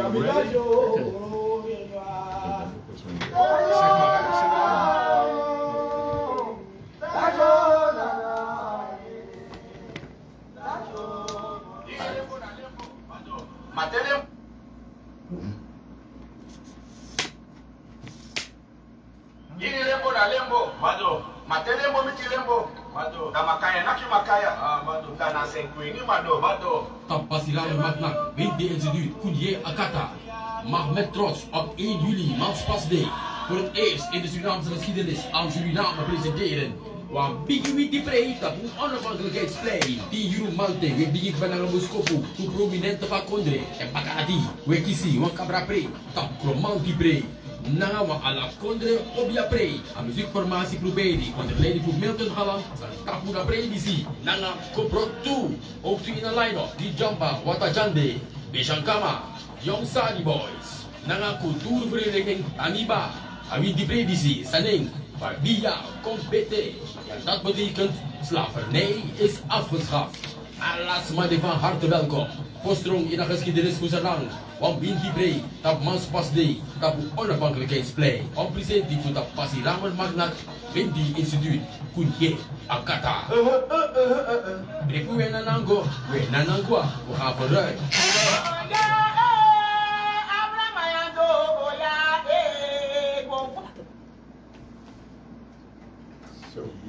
Are? Makaya naki makaya Ah mado Da na senkwini mado Mado Tampasilan Magnak wint de instituut Koenier Akata. Mag met trots op 1 juli Manspasday voor het eerst in de Surinaamse geschiedenis aan Suriname presenteren. Want Biggie Wit die Prey, dat moet onafhankelijkheidsplein. Die Jeroen Malte, we Biggie van een Muskopu, toe prominente van Kondre. En Bakati, we kisi, wan Cabra Prey, tap Kromanti Prey. Nanga ala Kondre, Obia Prey. A muziekformatie Klubedi, onder leiding van Milton Hallam, zal Kapuna Prey disi. Nanga Kopro 2, ook toe in een line-up, die Jamba, Watajande, Beshankama, Young Sadi Boys. Nanga cultuurvereniging Aniba, Awi die predisi, Saning, Barbia, Kompete. En dat betekent slavernij is afgeschaft. Alas, maar van harte welkom. Postrong in de geschiedenis van Want Binti Brei, dat mans pas day, dat onafhankelijkheidsplein. Om present die voor dat passie ramen magnat, Binti Instituut, Kunje, Akata. Breek we naar Nango, we naar Nangwa, we gaan vooruit.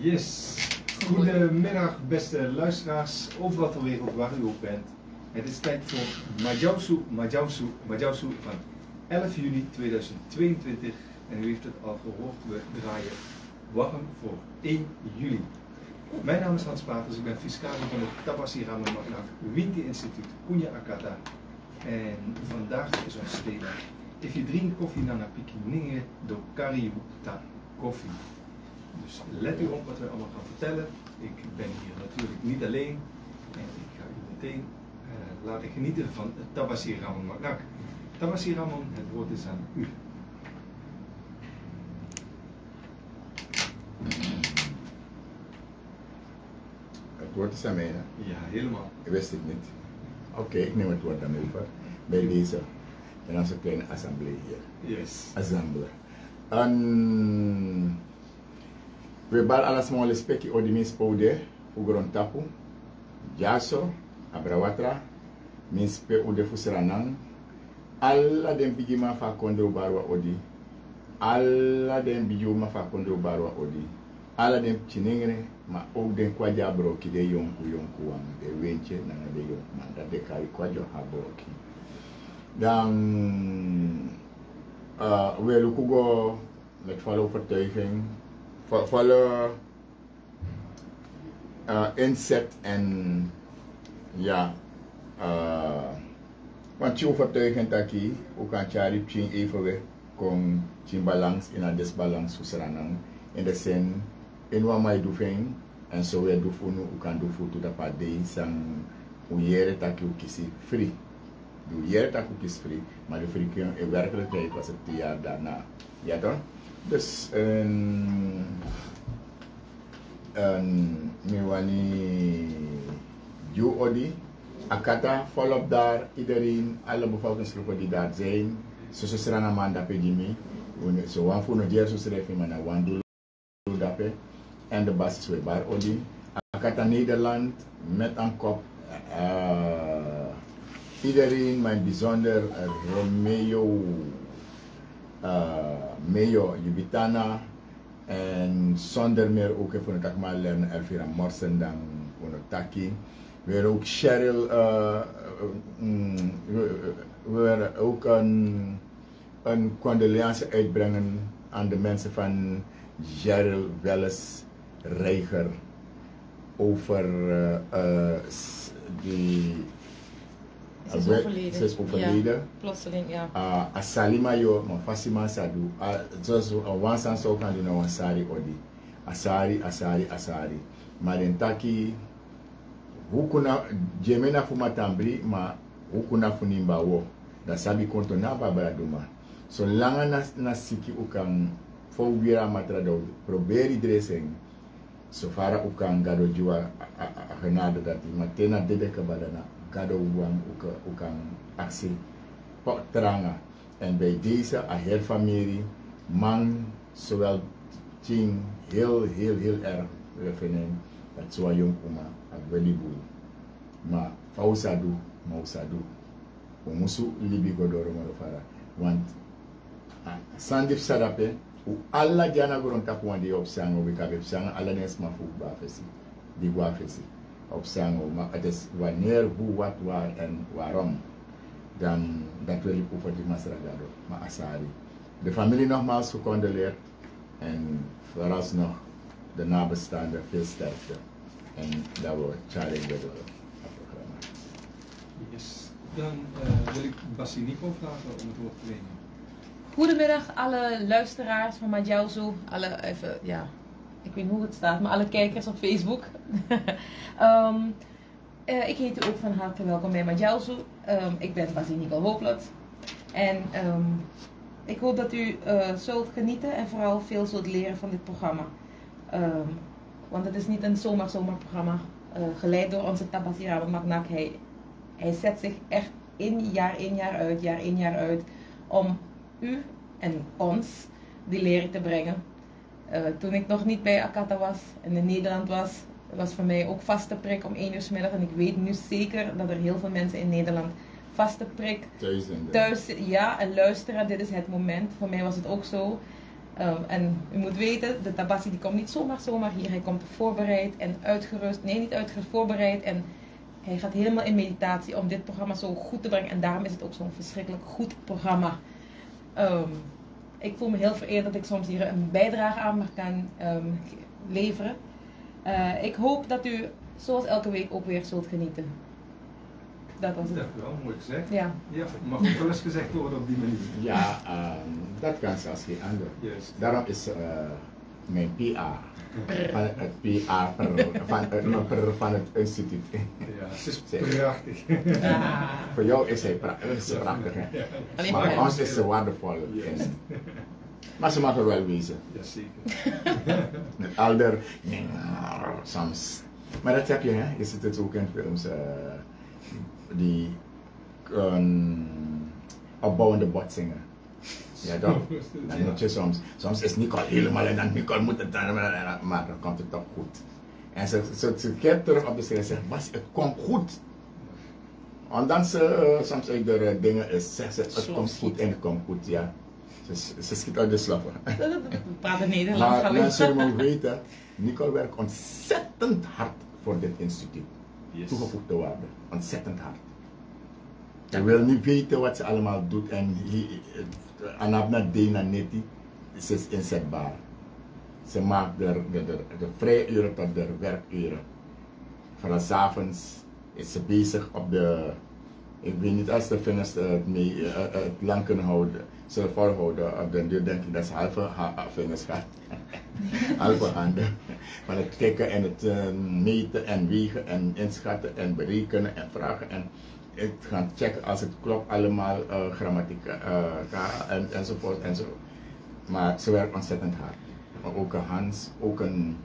Yes. Goedemiddag beste luisteraars, overal ter wereld waar u ook bent. Het is tijd voor Majausu, Majausu, Majausu van 11 juni 2022. En u heeft het al gehoord, we draaien warm voor 1 juli. Mijn naam is Hans Paters, ik ben fiscalis van het Tabasirama Magnak Winti Instituut Cunha Akata. En vandaag is ons thema drinkt koffie nana pikininge do kariu ta koffie. Dus let u op wat we allemaal gaan vertellen. Ik ben hier natuurlijk niet alleen. En ik ga u meteen laten genieten van het Tabasir Ramon Magnak. Tabasir Ramon, het woord is aan u. Het woord is aan mij, hè? Ja, helemaal. Ik wist het niet. Oké, ik neem het woord dan over. Bij deze. En onze kleine assemblee hier. Yes. Assemble. En we bal alla small speki odimis poude, ugoron tapu, jaso, abrawatra, min spe ude fusiranang, alla den bigima fa kondo barwa odi, alla den bijuma fa kondo barwa odi, alla den chiningre, ma ook den kwaja broki de yonku yonku wang, de wenche nanga de yonku man, dat de kari kwajo ha broki. Dan uh, we go met volle overtuiging, vo- volle uh, inzet en ja, uh, want you for to kentaki u kan chari chin evenwe kon chin balance in a disbalance usranang in the same in one my do thing and so we do funu u kan do futu da pa de sang u yere taki u kisi free. Do yere taki u kisi free maar de free kun in werkelijk tijd was het die jaar daarna ja dan dus um, um, mi wani ju odi Akata, volop daar, iedereen, alle bevolkingsgroepen die daar zijn, zo zo serana man dape jimi, zo wan voor nog dier zo schrijf je maar naar wan en de basis we bar Odi, Akata Nederland, met een kop, uh, iedereen, mijn bijzonder uh, Romeo, uh, Meo Jubitana, en zonder meer ook even het maar leren Elvira Morsen dan Onotaki. We hebben ook Cheryl, uh, mm, we, we willen ook een, een condoleance uitbrengen aan de mensen van Cheryl Welles Reiger over uh, uh, die Ze is uh, overleden. Ze is overleden. Ja, plotseling, ja. a a salima yo ma fasima sadu a zozo a wansan so kan dina wansari odi asari asari asari ma den taki hukuna jemena fuma tambri ma hukuna funimba wo. Da sabi konto na babara duma. So langa na, na siki ukang fo wira matra do proberi dressing so fara ukang gado jua a- a- a genade dati matena dede ka badana gado wang uka ukang aksi Port Tranga. En bij deze, a heel familie, man, zowel Ching, heel, heel, heel erg vinden dat zo'n jong oma, a welibul. Maar fausadu, mausadu. We moeten libi godoro marofara. Want ah, Sandif Sadape, u alla jana goron tapu wandi op sango, we kabe sango, alla nes ma fuk bafesi, di wafesi. Op sango, maar het is wanneer, hoe, wat, waar en waarom. Dan, dat wil ik voor die Masragado, maar Asari. De familie nogmaals gecondoleerd en vooralsnog de nabestaanden veel sterkte. En dat we Charlie willen het programma. Yes. Dan eh, wil ik Bassinico vragen om het woord te nemen. Goedemiddag alle luisteraars van Majauzo. Alle, even, ja, ik weet niet hoe het staat, maar alle kijkers op Facebook. Ehm, eh, ik heet u ook van harte welkom bij Majauzo. Ehm, ik ben Basinico Hooplot. En ehm, ik hoop dat u eh, zult genieten en vooral veel zult leren van dit programma. Ehm, want het is niet een zomaar zomaar programma. eh, geleid door onze Tabasirabe Magnak. Hij, hij zet zich echt in jaar in jaar uit, jaar in jaar uit. Om u en ons die lering te brengen. Eh, toen ik nog niet bij Akata was en in Nederland was, was voor mij ook vaste prik om 1 uur 's middag. En ik weet nu zeker dat er heel veel mensen in Nederland vaste prik Duizenden. thuis, ja, en luisteren, dit is het moment. Voor mij was het ook zo. Ehm, en u moet weten, de tabassi die komt niet zomaar zomaar hier. Hij komt voorbereid en uitgerust. Nee, niet uitgerust, voorbereid. En hij gaat helemaal in meditatie om dit programma zo goed te brengen. En daarom is het ook zo'n verschrikkelijk goed programma. Ehm, ik voel me heel vereerd dat ik soms hier een bijdrage aan mag kan ehm, leveren. Eh, ik hoop dat u, zoals elke week, ook weer zult genieten. Dat was het. U wel, mooi gezegd. Ja. Ja, mag ook wel eens gezegd worden op die manier. Ja, ehm, dat kan zelfs geen ander. Juist. Daarom is eh, mijn PR, van het PR per, van, van het instituut. Ja, het is prachtig. Ah. Voor jou is hij pra is ze prachtig, hè? Maar voor ons is ze waardevol. En- maar ze mag er wel wezen. Jazeker. Met alder, soms. Maar dat heb je, hè? Je ziet het ook in films. eh, die ehm, opbouwende botsingen. Ja, toch? Dan moet je soms, soms is Nicole helemaal en dan Nicole moet het dan, maar dan komt het toch goed. En ze, ze, ze keert terug op de scène en zegt, Bas, het komt goed. Ondanks ze soms uit de dingen is, zegt ze, het komt goed en het komt goed, ja. Ze, ze schiet uit de sloffen. We praten Nederlands. Maar mensen moeten weten, Nicole werkt ontzettend hard voor dit instituut. Yes. Toegevoegde waarde, ontzettend hard. Je wil niet weten wat ze allemaal doet en Anabna Dena Neti, is inzetbaar. Ze maakt de, de, de, de vrijuren tot de werkuren. Vooral s'avonds is ze bezig op de, ik weet niet als de vingers het, mee, eh, eh, het lang kunnen houden, zullen volhouden, op den duur denk ik dat ze halve ha- ha- vingers gaat. halve handen. Van het kijken en het eh, meten en wegen en inschatten en berekenen en vragen en het gaan checken als het klopt allemaal, uh, grammatica eh, en, enzovoort enzovoort. Maar ze werkt ontzettend hard. Maar ook een Hans, ook een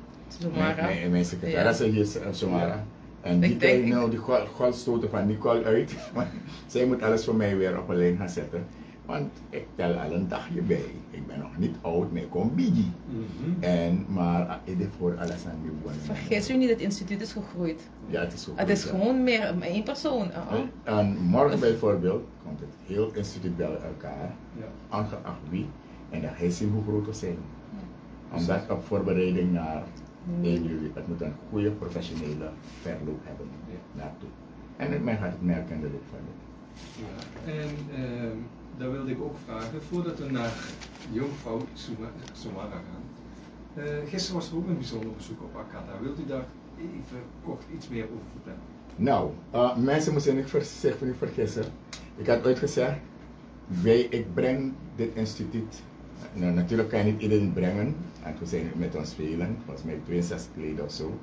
mijn, mijn, mijn secretaresse hier is Somara. En die Ik krijgt nou die gol- golfstoten van Nicole uit. Maar zij moet alles voor mij weer op een lijn gaan zetten. Want ik tel al een dagje bij. Ik ben nog niet oud, maar ik kom biggie. Mhm. En, maar ah, ik voor alles aan die wonen. Vergeet u niet, het instituut is gegroeid. Ja, het is zo Het is ja. gewoon meer één persoon. uh-uh. En morgen bijvoorbeeld komt het heel instituut bij elkaar, Ja. ongeacht wie, en dan ga je zien hoe groot we zijn. Omdat op voorbereiding naar 1 juli, het moet een goede professionele verloop hebben Ja. naartoe. En men gaat het merken in de loop van het. Ja. En ehm daar wilde ik ook vragen, voordat we naar Jongvrouw Suma- Somara gaan. Eh, gisteren was er ook een bijzonder bezoek op Akata. Wilt u daar even kort iets meer over vertellen? Nou, eh, mensen moeten niet zich niet vergissen. Ik had ooit gezegd, wij, ik breng dit instituut. Nou, natuurlijk kan je niet iedereen brengen, en we zijn met ons velen, volgens mij 62 leden of zo.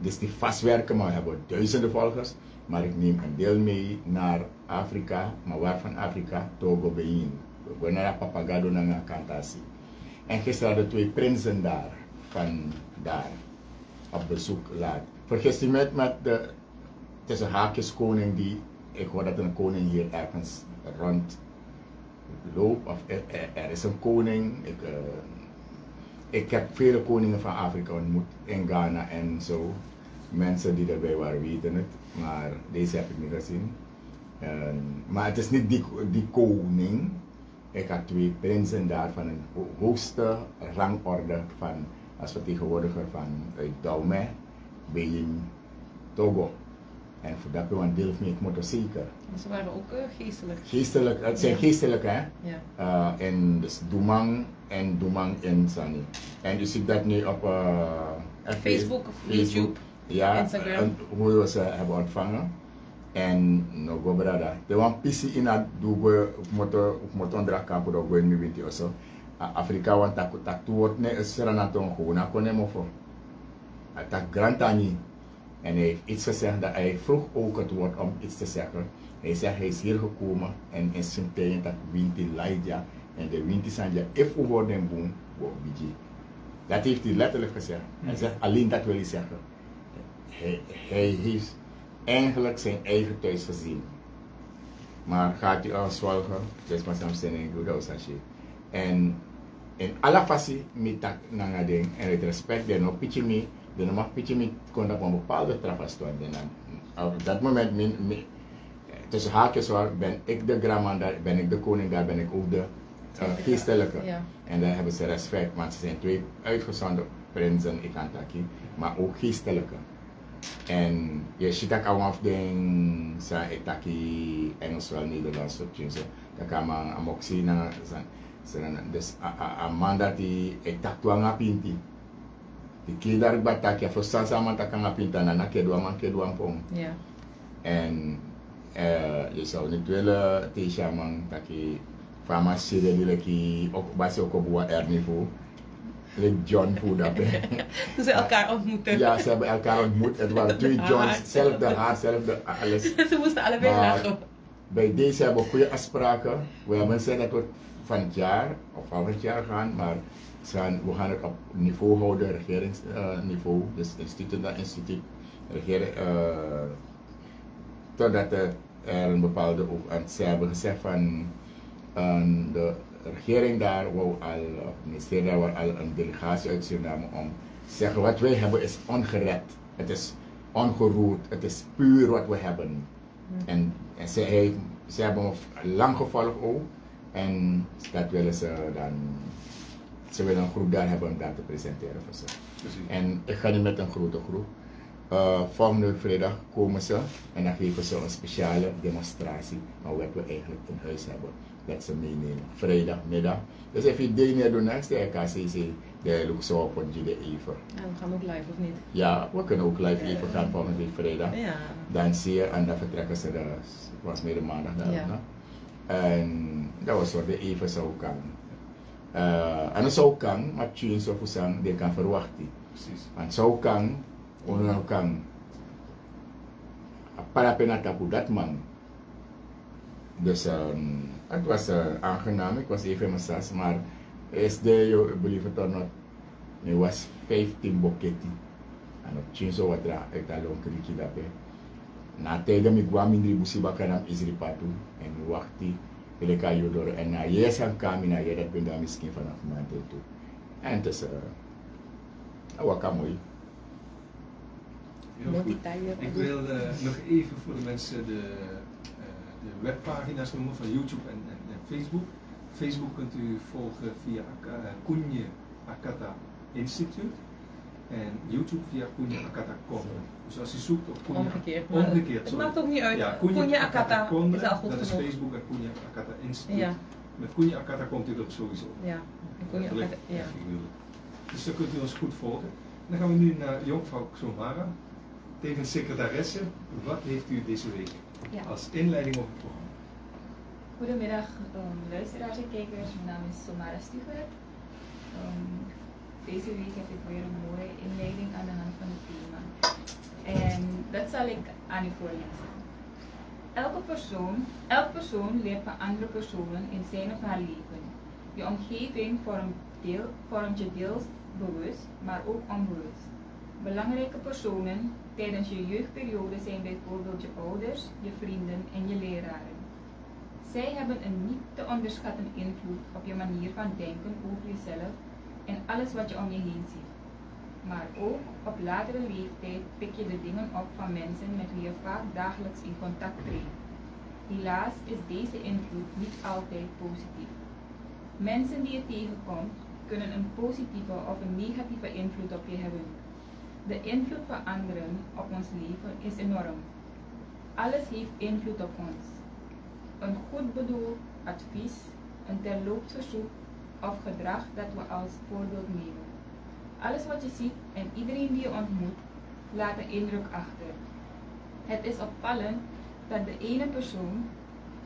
Dus die vastwerken, maar we hebben duizenden volgers. Maar ik neem een deel mee naar Afrika, maar waar van Afrika? Togo, Benin. We naar Papagado, naar Kantasi. En gisteren hadden twee prinsen daar, van daar, op bezoek laat. Vergis je met, met de, het is een haakjeskoning die ik hoor dat een koning hier ergens rond loopt. Of er is een koning. Ik, eh, ik heb vele koningen van Afrika ontmoet in Ghana en zo. Mensen die erbij waren weten het, maar deze heb ik niet gezien. En- maar het is niet die, die koning. Ik had twee prinsen daar van een ho- hoogste rangorde van als vertegenwoordiger van uit Daume, Benin, Togo. En voor dat een deel van ik moet er zeker. Ze waren ook eh, geestelijk. Geestelijk, het zijn Ja. geestelijk hè. Ja. Uh, en dus Dumang en Dumang en Sani. En u ziet dat nu op uh, Facebook of YouTube, ja, Instagram. en hoe we ze hebben ontvangen. En no go brada. De wan pisi ina dugo moto moto ndra kampo do go mi binti oso. Afrika wan tak tak tu word ne serana ton go na kone mo fo. Tak grantani. En hij heeft iets gezegd dat hij vroeg ook het woord om iets te zeggen. Hij zegt hij is hier gekomen en in zijn tijd dat winti Laidja en de winti Sanja we worden boom, wo biji. Dat heeft hij letterlijk gezegd. Hij zegt alleen dat wil hij zeggen. Hij, hij heeft eigenlijk zijn eigen thuis gezien. Maar gaat hij? Dat is maar soms in goed En in alle fasi met dat nanga ding en het respect den op pitje me, den mag pitje me kon op een bepaalde trap staan. En dan, op dat moment min, min, tussen haakjes waar ben ik de gramman daar, ben ik de koning daar, ben ik ook de uh, geestelijke. Ja. En daar hebben ze respect, want ze zijn twee uitgezonden prinsen, ik kan taki, maar ook geestelijke. En je ziet dat al afding sa etaki Engels wel Nederlands op je zo. Dat kan man amok zien na san san dus a a a manda ti etak tua ngapinti. Ti kidar batak ya fosan sama tak ngapinta na na kedua man kedua pong. Ja. En eh je zou niet willen tegen man taki farmacie die leki ook basi ook op er niveau. John Food up. Toen ze elkaar ontmoetten. Ja, ze hebben elkaar ontmoet. Het waren twee. Johns, zelfde haar, zelfde alles. ze moesten allebei lachen. Bij deze hebben we goede afspraken. We hebben gezegd dat we van het jaar of volgend jaar gaan, maar we gaan het op niveau houden, regeringsniveau, dus instituut na instituut, regering, eh, totdat er een bepaalde en ze hebben gezegd van eh, de regering daar wou al, het ministerie daar wou al een delegatie uit Suriname om te zeggen wat wij hebben is ongered, het is ongeroerd, het is puur wat we hebben. En, en ze, heeft, ze hebben me lang gevolgd ook. En dat willen ze dan. Ze willen een groep daar hebben om dat te presenteren voor ze. Precies. En ik ga niet met een grote groep. Eh, volgende vrijdag komen ze en dan geven ze een speciale demonstratie van wat we eigenlijk in huis hebben. Dat ze meenemen. Vrijdagmiddag. Dus als je dit niet doet, next day kan ze zeggen, de luxe op een de even. Ja, we gaan ook live, of niet? Ja, we kunnen ook live even gaan volgende week vrijdag Ja. dan zie je en dan vertrekken ze de, het was meer de maandag daar. Ja. En dat was voor de even zou kan. Uh, en dat zou kan, maar tjien zo voor die kan verwachten. Precies. Want zou kan, ono kan. Para pena tapu dat man. Dus um, het was uh, aangenaam, ik was even in mijn sas, maar is de, you believe it or not, het was 15 boketti. En op tjien zo wat ra, ik had een krikje daarbij. Na tijden mi kwam in die busiba kanam isri patu en mi wakti ele ka yodoro en na yes aan kami na je dat ben daar misschien vanaf maand toe. En het is uh, wat mooi. Heel goed. Ik wil eh, nog even voor de mensen de, eh, de webpagina's noemen van YouTube en, en, en Facebook. Facebook kunt u volgen via eh, Kunje Akata Institute en YouTube via Kunje Akata Kondre. Dus als u zoekt op Kunje Omgekeerd. Omgekeerd, Het sorry. maakt ook niet uit. Ja, Kunje Akata Kondre, is al goed dat is. Facebook en Kunje Akata Institute. Ja, Met Kunje Akata komt u er sowieso. ja. Kunje Akata, ja. Dus dan kunt u ons goed volgen. Dan gaan we nu naar jonkvrouw Xomara. Tevens secretaresse, wat heeft u deze week Ja. als inleiding op het programma? Goedemiddag um, luisteraars en kijkers, mijn naam is Somara Stugert. Um, deze week heb ik weer een mooie inleiding aan de hand van het thema. En dat zal ik aan u voorlezen. Elke persoon, elk persoon leert van andere personen in zijn of haar leven. Je omgeving vormt, deel, vormt je deels bewust, maar ook onbewust. Belangrijke personen tijdens je jeugdperiode zijn bijvoorbeeld je ouders, je vrienden en je leraren. Zij hebben een niet te onderschatten invloed op je manier van denken over jezelf en alles wat je om je heen ziet. Maar ook op latere leeftijd pik je de dingen op van mensen met wie je vaak dagelijks in contact treedt. Helaas is deze invloed niet altijd positief. Mensen die je tegenkomt kunnen een positieve of een negatieve invloed op je hebben. De invloed van anderen op ons leven is enorm. Alles heeft invloed op ons. Een goed bedoeld advies, een terloops verzoek of gedrag dat we als voorbeeld nemen. Alles wat je ziet en iedereen die je ontmoet, laat een indruk achter. Het is opvallend dat de ene persoon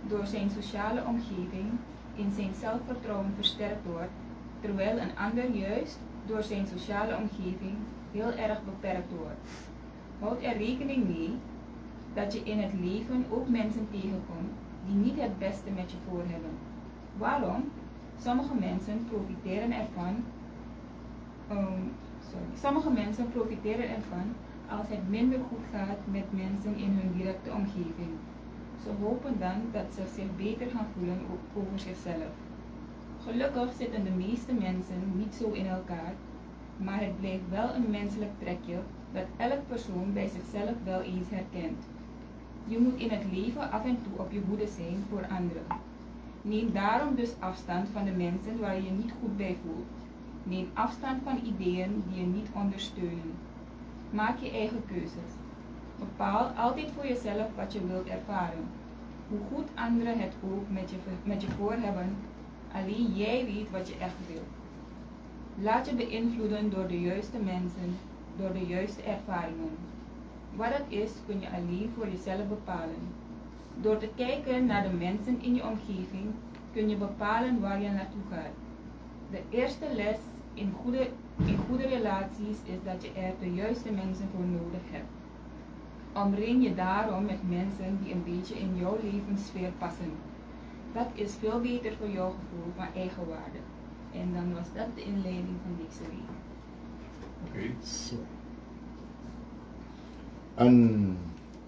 door zijn sociale omgeving in zijn zelfvertrouwen versterkt wordt, terwijl een ander juist door zijn sociale omgeving heel erg beperkt wordt. Houd er rekening mee dat je in het leven ook mensen tegenkomt die niet het beste met je voor hebben. Waarom? Sommige mensen profiteren ervan. Um, sorry. Sommige mensen profiteren ervan als het minder goed gaat met mensen in hun directe omgeving. Ze hopen dan dat ze zich beter gaan voelen over zichzelf. Gelukkig zitten de meeste mensen niet zo in elkaar, maar het blijft wel een menselijk trekje dat elk persoon bij zichzelf wel eens herkent. Je moet in het leven af en toe op je hoede zijn voor anderen. Neem daarom dus afstand van de mensen waar je je niet goed bij voelt. Neem afstand van ideeën die je niet ondersteunen. Maak je eigen keuzes. Bepaal altijd voor jezelf wat je wilt ervaren. Hoe goed anderen het ook met je, met je voor hebben, alleen jij weet wat je echt wilt. Laat je beïnvloeden door de juiste mensen, door de juiste ervaringen. Wat het is, kun je alleen voor jezelf bepalen. Door te kijken naar de mensen in je omgeving kun je bepalen waar je naartoe gaat. De eerste les in goede, in goede relaties is dat je er de juiste mensen voor nodig hebt. Omring je daarom met mensen die een beetje in jouw levenssfeer passen. Dat is veel beter voor jouw gevoel van eigenwaarde. En dan was dat de inleiding van deze week. Oké. Okay. So. An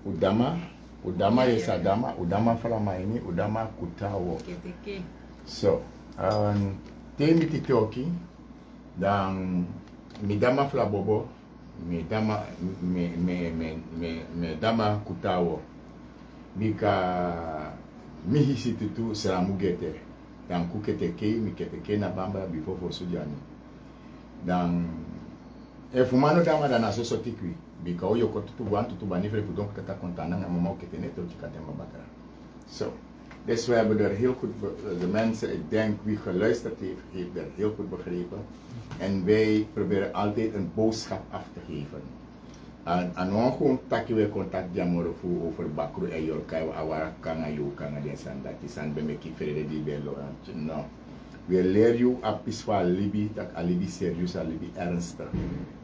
udama, udama is adama, udama falama ini, udama kutawo. Keteke. So, an temi titoki, dan mi dama flabobo, mi dama, mi, mi, mi, mi, mi dama kutawo. Mika mi hisi tutu selamu gete. Dan ku keteke, mi keteke na bamba before for sujani. Dan e fumano dama dana so so tikwi. Bika o yoko tutu wan tutu bani vre pudon kata kontana na mama kete net tot kata bakara. So, dus we hebben er heel goed, de mensen, ik denk wie geluisterd heeft, heeft er heel goed begrepen. En wij proberen altijd een boodschap af te geven. We gewoon takje we contact jamoro fu over bakru e yor kai awara kanga yu kanga den san dat is an beme ki di bello no. We leren you a piswa libi dat alibi serieus alibi ernstig.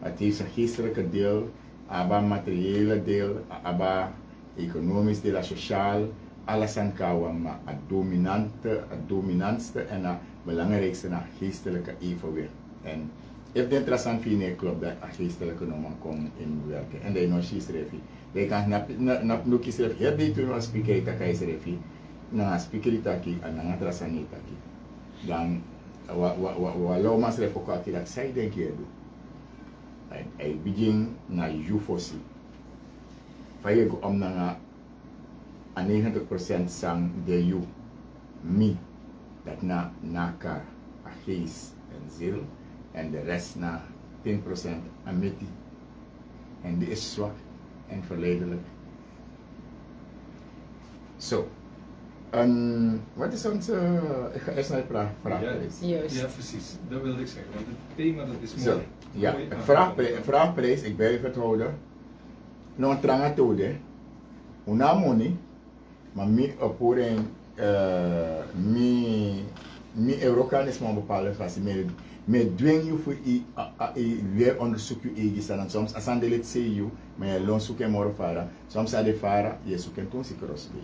Het heeft een geestelijke deel, aba materiële deel, aba economisch deel, sociaal, alles aan kouwen, maar het dominante, dominantste en het belangrijkste naar geestelijke evenwicht. En if de interessant vind ik klopt dat een geestelijke noemen kon inwerken. En dat je nog steeds refi. Je kan nap nap nu kies refi. Heb je toen een speaker dat kan refi. Na speaker itaki en na interessant itaki. Dan wa wa wa wa lo mas refi ko aki dat zij denk je do. En hij begin na you fosi. Faya go om na nga a 90% sang de you, me, dat na naka, a geest en ziel, en de rest na 10% a meti. En die is zwak en verleidelijk. Zo. En wat is onze. Ik ga eerst naar de vraag. vraag Ja. Ja, precies. Dat wilde ik zeggen. Want het thema dat is Zo, mooi. ja, Mooi een vraagprijs, vraagprijs, ik blijf het houden. Nog een tranga tode. Una money, maar mi opporen, uh, mi, mi Eurokaan is maar een bepaalde fase. Me dwing je voor i, weer onderzoek je eigen staan. Soms, als aan de lid zei je, maar je loon zoeken morgen vara. Soms aan de vara, je zoekt toen si cross bij.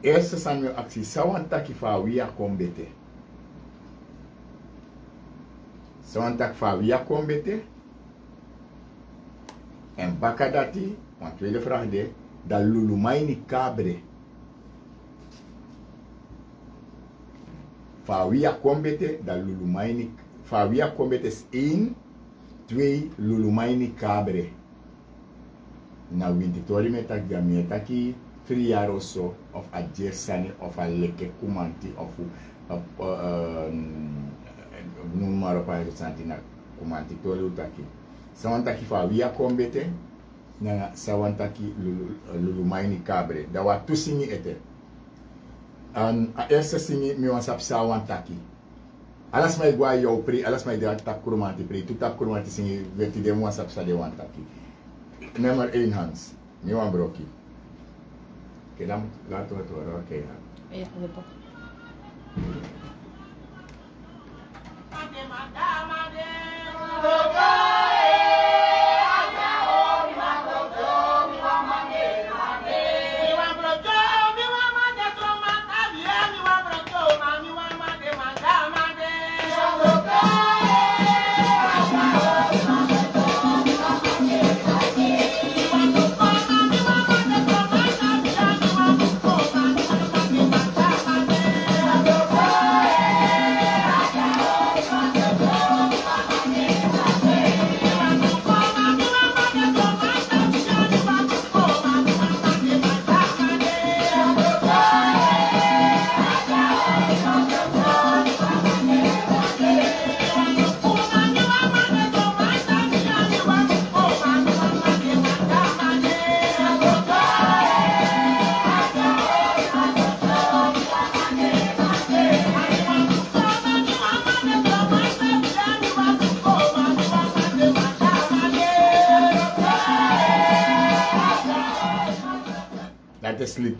Eerste zijn we actie, zou een takje van wie er komt bete. Zou een tak van wie er komt bete. En bakadati, want tweede vraag de, da lulumaini kabre. Fawia kombete, da lulumaini, Fawia kombete is 1, 2, lulumaini kabre. Na winti tori me tak ga me taki 3 jaar of zo, of a jersani, of a leke kumanti, of uh, noem maar op een santi na kumanti tori utaki. Sawantaki Fawia kombete, na sawantaki lulu, lulu maini kabre. Da wa tu singi ete. An a eerste singi mi wan sap sawantaki. Alas may gwa yo pri, alas may da tap kurmanti pri, tu tap kurmanti singi veti de wan sap sa de wantaki. Nummer 1 Hans, mi wan broki. Oké, dan laten we het horen. Oké, ja. Ja, dat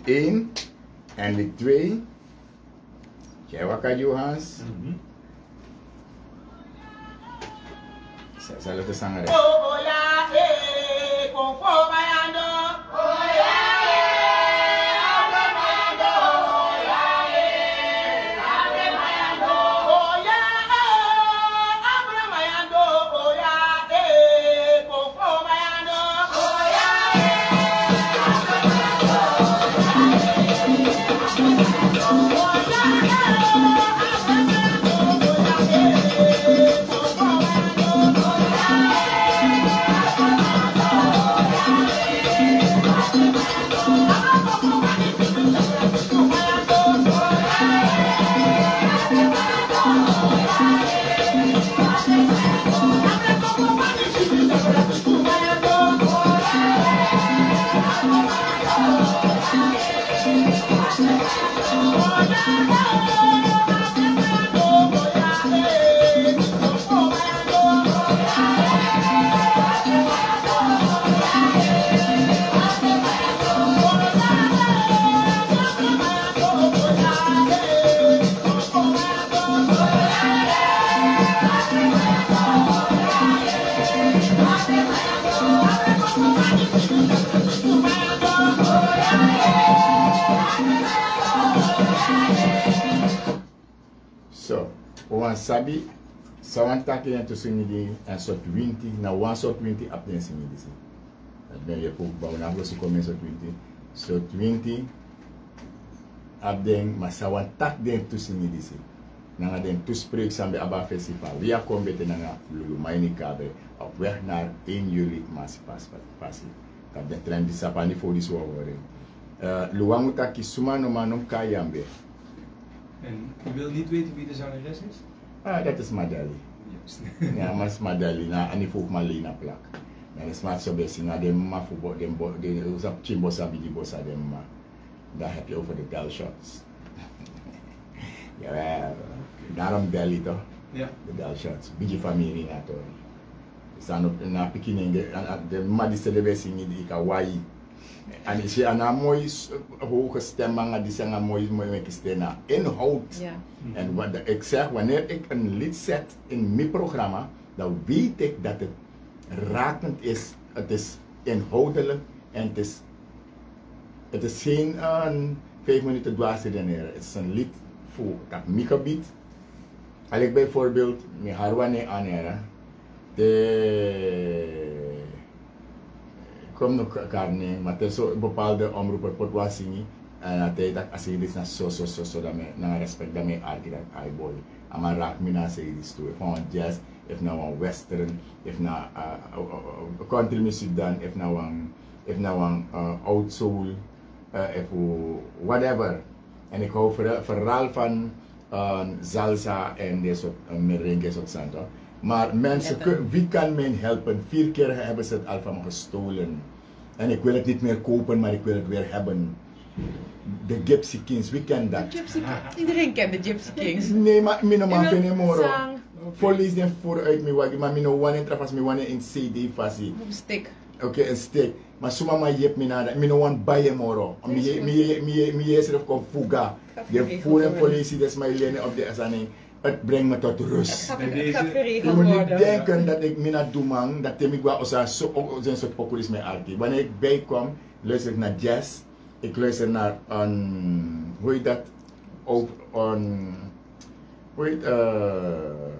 toch. Dat is lid 1 en lid 2. Jij wakker Johans. Zelfde zangeres. So, wan sabi, sawan take yan to sinigi en sort winti, na wan sort winti ap den sinigi si. Dat ben je ook bouwen, na si komen sort winti. Sort winti, ap den, ma sawan tak den to sinigi si. Nanga den toespreek sambe aba festival. We are kombete nanga lulu maini kabe op weg naar 1 juli mas pas pasi. Dat den trein di sapani voor die zo horen. Uh, Luwangu taki sumano manom kayambe. En u wil niet weten wie de zangeres is? Ah, dat is madali. Nan man is madali nan an ifo fman li nan plak. Nan is man sobe si nan dem ma fo bot dem bot, den usap chin bosa bigi bosa dem ma. Da happy over the gal shots. yeah, nan an dali to. Yeah. The gal shots. Bigi family nan to. San up nan pikin enge, an dem ma di selebe si ni di ka wayi. En is je aan een mooi s- hoge stem, maar die zijn een mooi, mooi, mooi stena. Inhoud. Ja. En wat de- ik zeg, wanneer ik een lied zet in mijn programma, dan weet ik dat het rakend is. Het is inhoudelijk en het is, het is geen uh, vijf minuten dwaas redeneren. Het is een lied voor dat mikabiet. Als ik bijvoorbeeld mijn harwane aanheren, de kom nog elkaar neer, maar is zo bepaalde omroepen pot. En dat hij dat als je dit zo zo zo zo dat me na respect dat me argue dat I boy. Ama raak me na say this van jazz, if een western, if nou uh, country music dan, if nou een if een uh, old soul, uh, if whatever. En ik hou vooral, van uh, salsa en deze soort uh, merengue soort santo. Maar mensen, wie kan mij helpen? Vier keer hebben ze het al van me gestolen. En ik wil het niet meer kopen, maar ik wil het weer hebben. De Gypsy Kings, wie kent dat? Gypsy. Iedereen kent de Gypsy Kings. Nee, maar man En vind moro. zang, Volgens den vooruit me wagi, maar mijn one trafas me one in CD fasi. op een stick. Oké, een stick. Maar suma ma yep me nada, me no one buy Mi goed. mi mi mi is er of fuga. Je voer en dat is mijn lenen op de asane. Het brengt me tot Het rust. gaat, gaat Je moet niet denken dat ik mina doe man, dat ik wel zijn soort mijn arti. Wanneer ik bijkom, luister ik naar jazz. Ik luister naar een, hoe heet dat? Ook een, hoe heet, uh,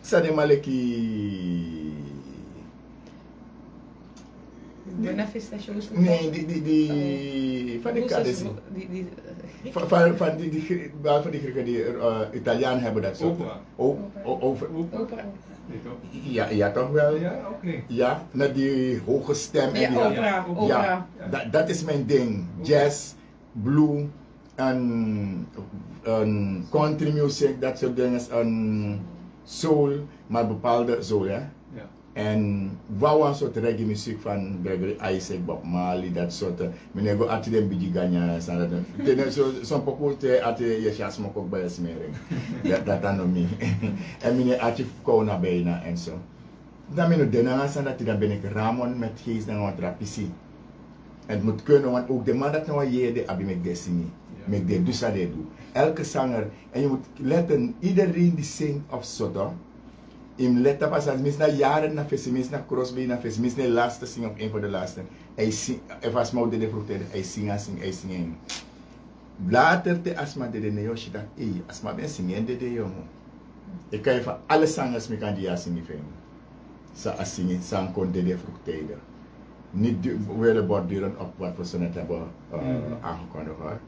Sade Maleki. Buena Vista shows. Nee, die, die, die, van die Hoe is kadesi. het? Die, die, Van, van, van die, die, van die Grieken die uh, Italiaan hebben dat soort. Opera. O, o, over. Opera. Nee, toch? Ja, ja, toch wel? Ja, oké. Ja, met die hoge stem. en Ja, die, opera. ja. opera. Ja, dat, dat is mijn ding. Jazz, blue, en, en country music, dat soort dingen. En soul, maar bepaalde soul, hè. En wou een soort reggae muziek van Gregory Isaac, Bob Marley, dat soort. Meneer go ati den biji ganya, san dat. Tene so son poco te ati je chas mo kok bij smering. Dat dat dan me. En meneer ati ko na bijna en zo. Dan ik daarna san dat dan ben ik Ramon met geest en wat rapisi. Het moet kunnen, want ook de man dat nou je de abi met destiny. Ja. Met de dus dat doe. Elke zanger. En je moet letten, iedereen die zingt of zo toch? Im letta pas als mis na jaren na fesi, mis na Crosby na fesi, mis na laatste zing of een van de laatste. Hij zing, even als moude de vroeg tegen, hij zing en zing, hij zing en. Later te asma de de neo, dat hey, asma ben zingen de de jongen. Ik kan je van alle zangers me kan die ja zingen van. Sa as zingen, sang kon de de vroeg tegen. Niet du- willen borduren op wat we zo net hebben uh, Mhm. aangekondigd hoor.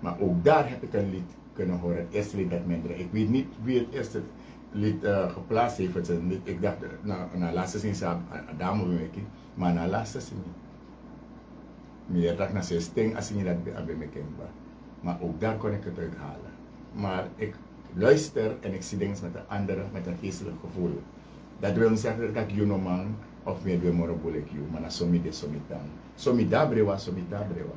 Maar ook daar heb ik een lied kunnen horen. Het eerste lied dat men Ik weet niet wie het eerste lied uh, geplaatst heeft. Het is een lied- Ik dacht, nou, na laatste zin zou daar moet ik maar na laatste zin. Meer dat na zijn sting als je dat bij me kenbaar. Maar ook daar kon ik het uithalen. Maar ik luister en ik zie dingen met een andere, met een geestelijk gevoel. Dat wil niet zeggen dat ik know man of meer weer more bullet you, maar na somi de somi dan. Somi da brewa, somi da brewa.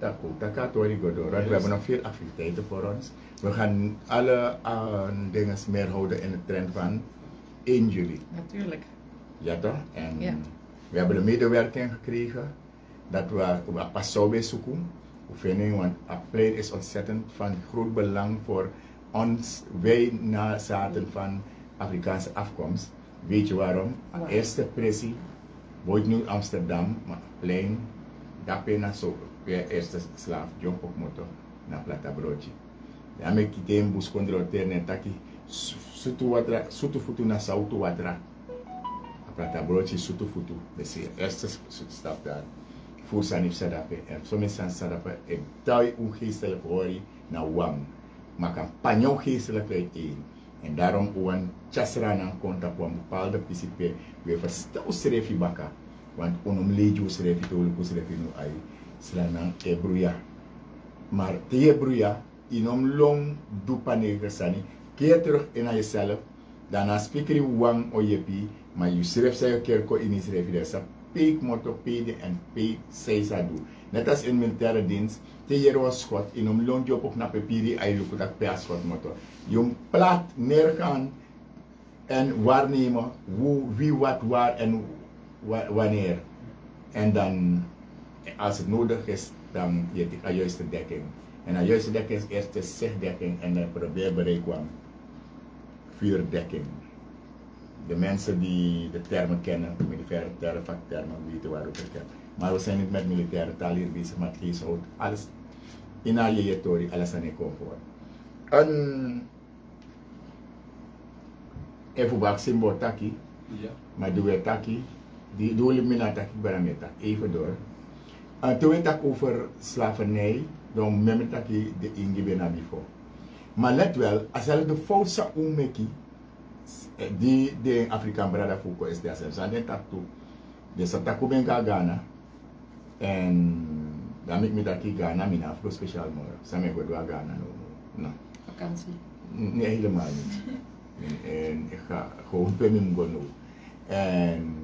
Dat ook, dat gaat door door. Want We hebben nog veel activiteiten voor ons. We gaan alle uh, dingen meer houden in de trend van 1 juli. Natuurlijk. Ja toch? En Ja. we hebben de medewerking gekregen dat we op pas zouden zoeken. We vinden, want appel is ontzettend van groot belang voor ons, wij nazaten van Afrikaanse afkomst. Weet je waarom? Eerste pressie, wordt nu Amsterdam, maar plein, daar ben je zo, weer eerste slaaf, jump op motor, naar Plata Broodje. Ja, me kite een bus kondroter ne taki, sutu watra, sutu futu na sautu watra. Plata Broodje, sutu futu. Dat is de eerste stap daar. Voor sanif sadape, en zo mensen sadape, en tui un geestelijk hori na wam. Maar kan panjo geestelijkheid één. En daarom oan chasrana konta op een bepaalde principe, we verstou schreef baka. Want onom leju schreef het ook schreef nu ai. Sranang ebruya. Maar te ebruya, inom long dupane gesani, keer terug in aan jezelf, daarna wang o jepi, maar je schreef zij kerko in je schreef je sa peek moto pede en peek do. Net als in militaire dienst, te jero schot, inom long job op na pepiri ay luku dat pe schot moto. Je plat neergaan en waarnemen hoe, wie wat waar en wa- wanneer. En dan, als het nodig is, dan je een juiste dekking. En een juiste dekking is eerst de zichtdekking en dan probeer bereik kwam vuurdekking. De mensen die de termen kennen, de militaire termen, vaktermen, weten waar het gaat. Maar we zijn niet met militaire taal hier bezig, maar het is ook alles in al je tori, alles aan je comfort. En even bak simbo taki, maar doe we taki, die doelen minata barameta, even door. En toen het over slavernij, dan memeta de ingibe na before. Maar let wel, als je de fout zou ommaken, die de Afrikaan brada fuko is zelfs aan de tak toe. Dus dat taku ben Ghana. En dan ik met dat Ghana, mijn afro speciaal mora. Samen ik wil Ghana no. No. Vakantie. Nee, helemaal niet. En ik ga gewoon mijn gono. En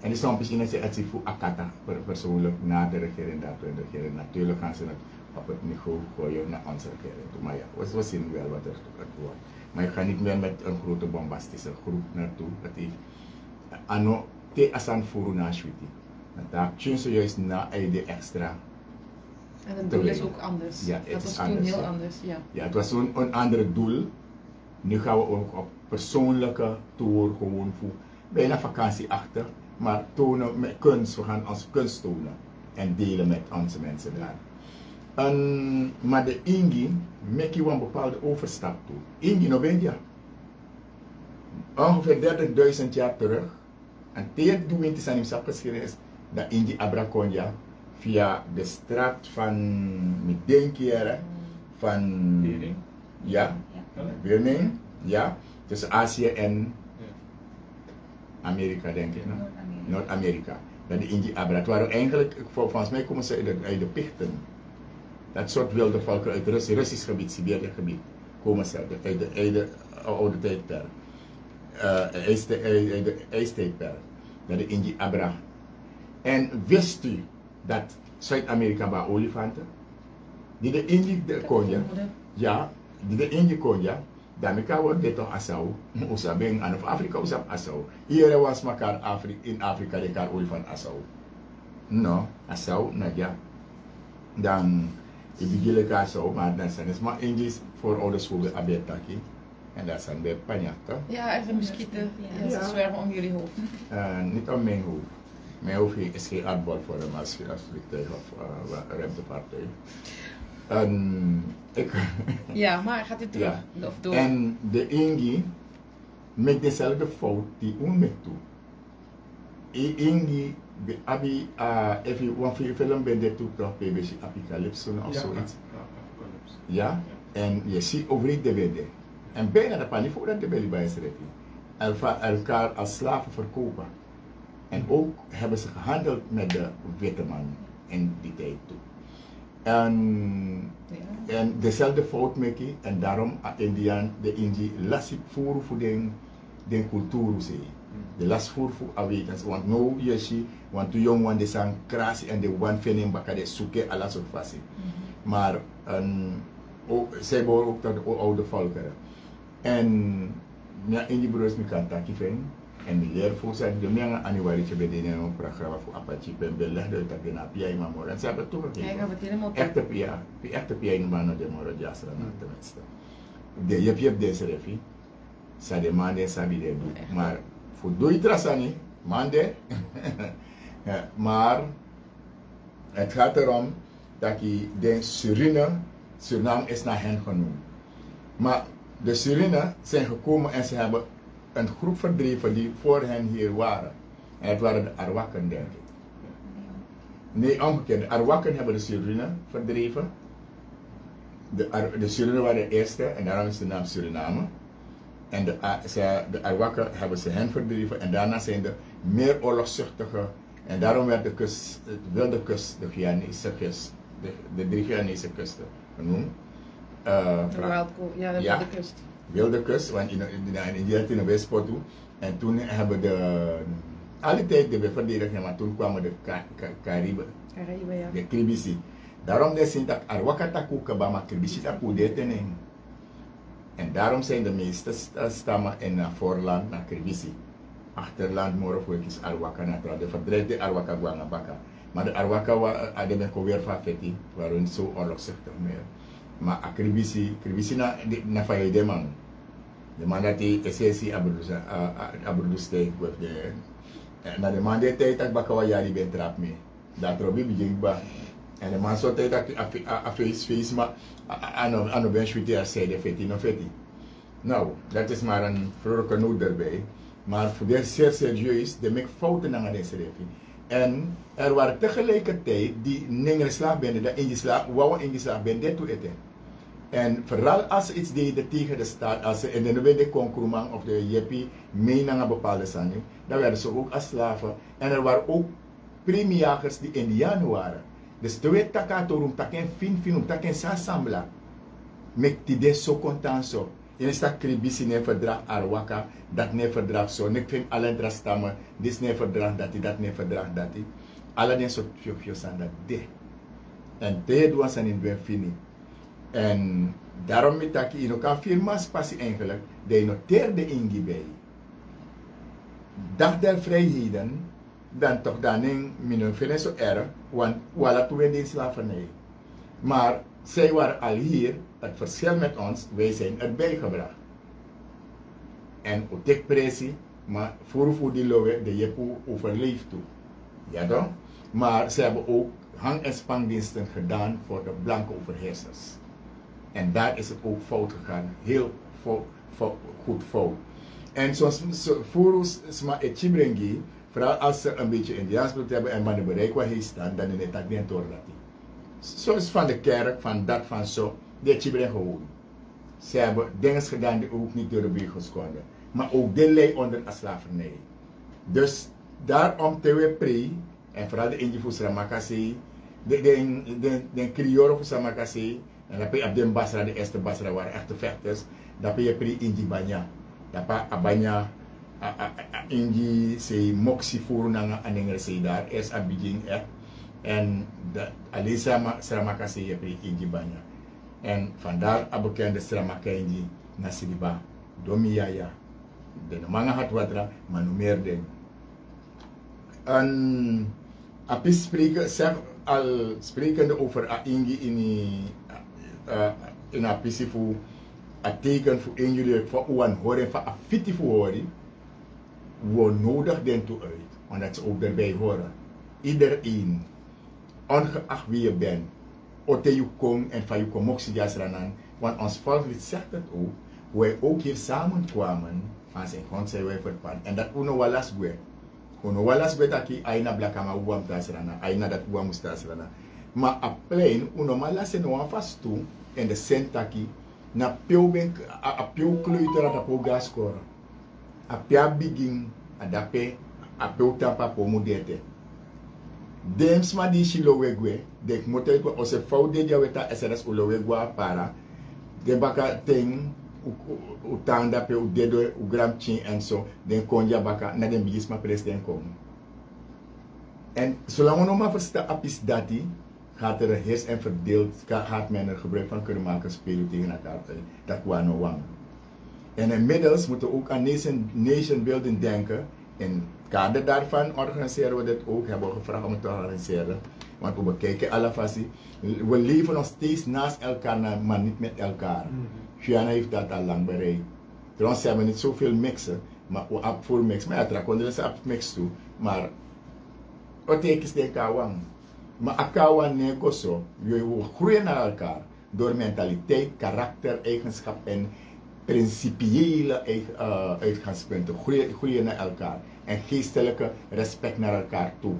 en die soms in het het voor akata per persoonlijk na de regering dat de regering natuurlijk gaan ze het op het niveau gooien naar onze regering toe. Maar ja, we, zien wel wat er wordt. Maar ik ga niet meer met een grote bombastische groep naartoe. Dat heeft ano te asan furu na. Dat daar tjun zojuist na de extra. En het doel is ook anders. Ja, het dat is was toen heel ja. anders. Ja. Ja, het was zo'n een ander doel. Nu gaan we ook op persoonlijke tour gewoon voor bijna vakantieachtig. Maar tonen met kunst. We gaan onze kunst tonen. En delen met onze mensen daar. En, maar de Ingi maak je een bepaalde overstap toe. Ingi no je. Ongeveer 30.000 jaar terug. En tegen toen het aan hem geschreven is dat Ingi Abraconja via de straat van Midenkere van Tering. ja. Birning, ja, tussen Azië en Amerika denk ik. Noord-Amerika. Dat de Indie Abra. Het waren eigenlijk, vol- volgens mij komen ze uit de, uit de Pichten. Dat soort wilde volken uit Rus, Russisch gebied, Siberië gebied. Komen ze uit de, uit de, oude tijdperk. Uh, uit de ijstijdperk. Dat de Indie Abra. En wist u dat Zuid-Amerika waar olifanten? Die de Indie konja. Ja, di de inji konja, dami ka word de toch asaw, usa beng ano Afrika usap asaw. Iere was makar Afri in Afrika de kar olifant asaw. No, asaw na ja. Dan ibigile ka asaw, maar dan zijn het maar Engels voor ouders voor de abetaki. En dat zijn de panjata. Ja, zijn muskieten. Ja, ze zwerven om jullie hoofd. Uh, niet om mijn hoofd. Mijn hoofd is geen aardbol voor hem als, als vliegtuig of uh, ruimtevaartuig. En ik... Ja, maar gaat u terug? Of door? En de Ingi met dezelfde fout die un met toe. E Ingi, de abi, uh, even one film film ben de toe toch BBC Apocalypse of Ja, zoiets. ja, apocalypse. Ja, en je ziet over de bende. En bijna dat niet voordat de belly bij is ready. Elkaar als slaven verkopen. En ook hebben ze gehandeld met de witte man in die tijd toe. En Ja. en dezelfde fout maken en daarom a Indian de Indi lastig voeren voor de de cultuur ze. De last voer voor awekens want no zie want de jong want de zijn kras en de one feeling baka de zoeken alles soort fasi. Mm-hmm. Maar een ook oh, zij behoren ook oh, tot de oude volkeren. En ja in die broers me kan taki en de leer voor zij de meer januari te bedenen een programma voor Apache ben dat de na pia in mamor en ze hebben het helemaal echte pia, die echte pia in mano de moro jasra na tenminste. De jep jep deze refi, sa de mande sabi de du. Echt. Maar voor doei trasani, mande, Ja, maar het gaat erom dat je de Surine, Suriname is naar hen genoemd. Maar de Surine zijn gekomen en ze hebben een groep verdreven die voor hen hier waren. En het waren de Arwakken, denk ik. Nee, omgekeerd. De Arwakken hebben de Suriname verdreven. De, Ar de Suriname waren de eerste en daarom is de naam Suriname. En de, ze, de Arwakken hebben ze hen verdreven en daarna zijn er meer oorlogszuchtige. En daarom werd de kust, de wilde kust, de Guyanese kust, de, de drie Guyanese kusten genoemd. Eh, De Wild ja, de kust. Wilde kust, want in, in, in, in Westpoort toe. En toen hebben de, alle tijd de verdediging, maar toen kwamen de Ka- Ka- Cariben, ja. de Kribisi. Daarom de zin dat Arwakataku kabama Kribisi taku detening. En daarom zijn de meeste st- stammen in het voorland naar Kribisi. Achterland, Morofwek is Arwaka Natra. De verdreigde Arwaka Guangabaka. Maar de Arwaka wa- hadden een weer van Feti, waren zo oorlogszuchtig meer. Maar a Kribisi, Kribisi na, na faye de man. De man dat die SSC abroedus steek with de. Na de man de tijd dat bakawa yari ben trap me. Dat robi bijing ba. En de man zo tijd dat a face face maar ano ano ben sweetie a zei de feti no feti. Nou, dat is maar een vrolijke noot erbij. Maar voor de zeer serieus, de mek fouten naar deze refi. En er waren tegelijkertijd die dingen slaap binnen, dat in die slaap, wou in die slaap binnen, dit toe eten. En vooral als ze iets deden tegen de staat, als ze in de de Konkroeman of de Jeppie mee naar een bepaalde zanding, dan werden ze ook als slaven. En er waren ook premiejagers die Indianen waren. Dus twee takatorum taken fin fin taken sasambla. Mek die des so contant so. In sta kribisi ne verdrag arwaka, dat ne verdrag zo. Nek vind alle dra stammen, dis ne verdrag dati, dat ne verdrag dati. Alle den so fio fio san dat de. En de doen zijn in fini. En daarom met dat je kan firma's passie eigenlijk, je noteerde ingibij. Dag der vrijheden, dan toch dan in min vinden zo erg, want wala toen in slavernij. Maar zij waren al hier, het verschil met ons, wij zijn erbij gebracht. En op dit pressie, maar voor voor die lowe, de jepu overleeft toe. Ja toch? Maar ze hebben ook hang- en spangdiensten gedaan voor de blanke overheersers. En daar is het ook fout gegaan. Heel fout, goed fout. En zoals zo, voor ons, maar het chibrengi, vooral als ze een beetje Indiaans bloed hebben en maar bereik waar hij staat, dan is het ook niet door dat. Zoals van de kerk, van dat, van zo, de chibren gewoon. Ze hebben dingen gedaan die ook niet door de burgers konden. Maar ook die lei onder de slavernij. Dus daarom pre, en vooral de Indie Ramakasi, de, de, de, de Creole Samakasi, en dan heb je Basra, de eerste Basra waren echte vechters. Dan heb je pri Inji Banya. Dan heb je Banya, Inji, se moksi furu nanga aninger se daar. Eerst aan begin echt. En alleen Sramaka se je pri Inji Banya. En vandaar a bekende Sramaka Inji na Siriba. Domi Yaya. De manga hat wadra, maar no meer den. En apis spreken, zeg al sprekende over a Ingi in uh, in a pisi fu a teken fu in jullie voor uwan horen van a fiti wo nodig den toe uit omdat ze ook erbij horen. Iedereen ongeacht wie je bent ote je kom en van je kom ook ranan want ons volkslied zegt het ook hoe wij ook hier samen kwamen aan zijn grond zijn wij verpand. En dat uno walas gue uno walas gue taki aina blakama uwam tasrana aina dat uwam maar a plein uno malase no vast toe in de sentaki na peu ben a, a peu kleuter a po gas kora. A pia bigin a dape a peu tampa po mudete dem sma di shilo wegwe dek motel ko ose faude dia weta SRS ulo wegwa para de baka ting u tanda pe u dedo u gram chin en so den konja baka na den bigis ma president kom en zolang we nog maar versta apis dati gaat er heers en verdeeld, gaat men er gebruik van kunnen maken, spelen tegen elkaar. Dat kwano wang. En inmiddels moeten we ook aan nation, nation building denken. In het kader daarvan organiseren we dit ook, hebben we gevraagd om het te organiseren. Want we bekijken alle fasie. We leven nog steeds naast elkaar, maar niet met elkaar. Guyana heeft dat al lang bereikt. Trouwens, ze hebben niet zoveel mixen, maar we voor mix. Maar ja, is op mix toe. Maar, wat is de kawang? Maar akawa neko so, we groeien naar elkaar door mentaliteit, karakter, eigenschap en principiële uh, uitgangspunten. Groeien, groeien naar elkaar en geestelijke respect naar elkaar toe.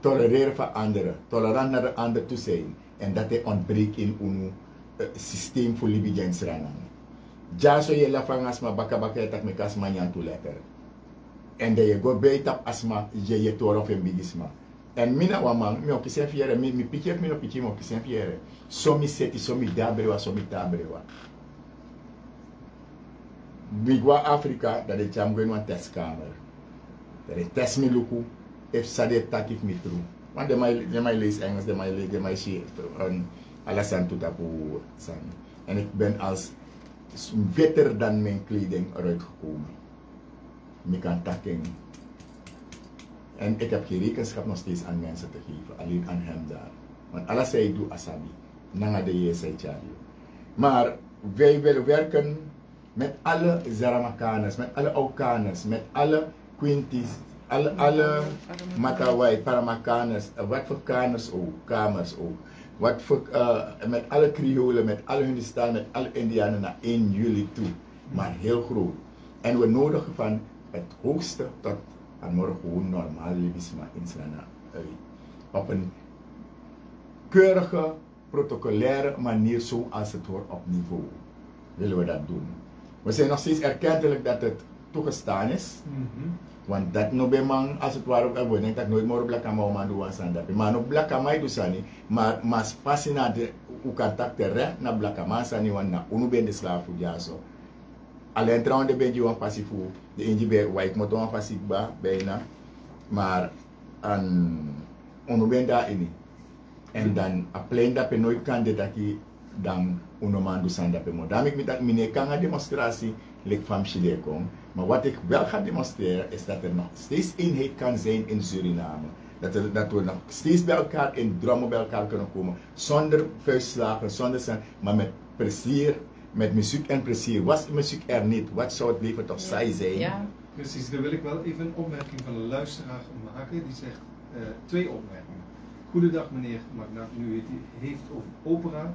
Tolereren van anderen, tolerant naar de ander toe zijn. En dat hij ontbreekt in een uh, systeem voor Libigens ranan. Ja, so je lafang asma baka baka tak me kasma letter. En de je go beitap asma je je toro of bigisma. En mina waman, mi oki sen fiere, mi, mi piki mi no piki mi oki sen fiere. So mi seti, so mi dabrewa, so mi tabrewa. Bigwa Afrika, dat de jam gwen wan testkamer. Dat de test mi luku, if sade takif mi tru. Want de mij, de mij lees Engels, de mij lees, de mij zie een alasan tuta po san. En ik ben als beter dan mijn kleding eruit gekomen. Mi kan takken en ik heb geen rekenschap nog steeds aan mensen te geven, alleen aan hem daar. Want alles hij doet asabi, nanga de je zei Maar wij willen werken met alle Zaramakaners, met alle Aukaners, met alle Quinties, alle, alle Matawai, Paramakaners, wat voor kaners ook, kamers ook. Wat voor, uh, met alle Kriolen, met alle Hindustan, met alle Indianen naar 1 juli toe. Maar heel groot. En we nodigen van het hoogste tot morgen gewoon normaal leven maar in Srana uit. Op een keurige, protocolaire manier zoals het hoort op niveau. Willen we dat doen. We zijn nog steeds erkentelijk dat het toegestaan is. Mhm. Want dat no be man als het ware op denk dat nooit meer op blakka ma man doen aan dat. Maar no blakka mai do sani, maar mas passi na de u contact terre na blakka ma sani wan na unu ben de slaaf fu jaso. Alleen trouwens de benji wan passi fu de inji be white moto wan passi ba bijna. Maar an unu ben daar. En dan a plein dat pe nooit kan dat ki dan uno man san dat pe mo. Daarom ik met dat mine kan een demonstratie lik van Chile kom. Maar wat ik wel ga demonstreren is dat er nog steeds eenheid kan zijn in Suriname. Dat, er, dat we nog steeds bij elkaar in drummen bij elkaar kunnen komen. Zonder vuistslagen, zonder zijn, maar met plezier, met muziek en plezier. Was muziek er niet, wat zou het leven toch saai zijn? Ja. Precies, daar wil ik wel even een opmerking van een luisteraar maken. Die zegt eh, twee opmerkingen. Goedendag meneer Magna, u heeft, heeft over opera.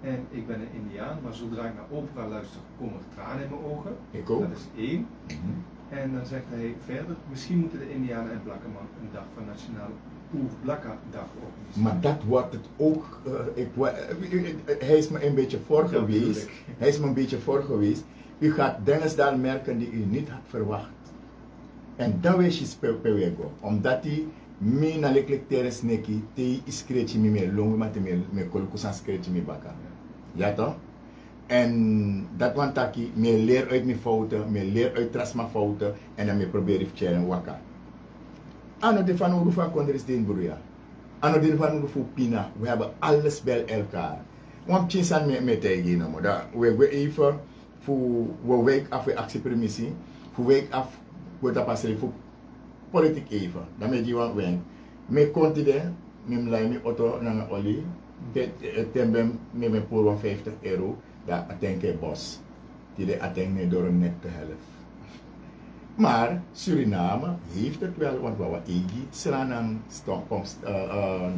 En ik ben een Indiaan, maar zodra ik naar opera luister, komen er tranen in mijn ogen. Ik ook. Dat is één. Mhm. En dan zegt hij verder, misschien moeten de Indianen en Blakkeman een dag van organiseren. Maar dat wordt het ook. eh, ik, eh, hij is me een beetje voor geweest. ik. Hij is me een beetje voor geweest. U gaat dingen daar merken die u niet had verwacht. En dat wees je pewego. Omdat hij me na leklik teres neki te iskrechi mi me longu ma te me kolukusan skrechi mi baka. Ja toch? En dat want taki, me leer uit mijn fouten, me leer uit tras mijn fouten en dan me probeer ik te waka. Ano de van Urufa Kondres de Bruya. Ano de van Urufa Pina. We hebben alles bij elkaar. Want chinsan me me tegen no. We we even voor we week af we actiepermissie. Voor week af we dat passeren voor politiek even. Dan me die wat wen. Me konti de me mlai me auto na oli. Tembem me me voor 50 euro. Dat atenke bos. Die de atenke door een net te helft. Maar Suriname heeft het wel, want we hebben EGI, Suriname standpunt, uh,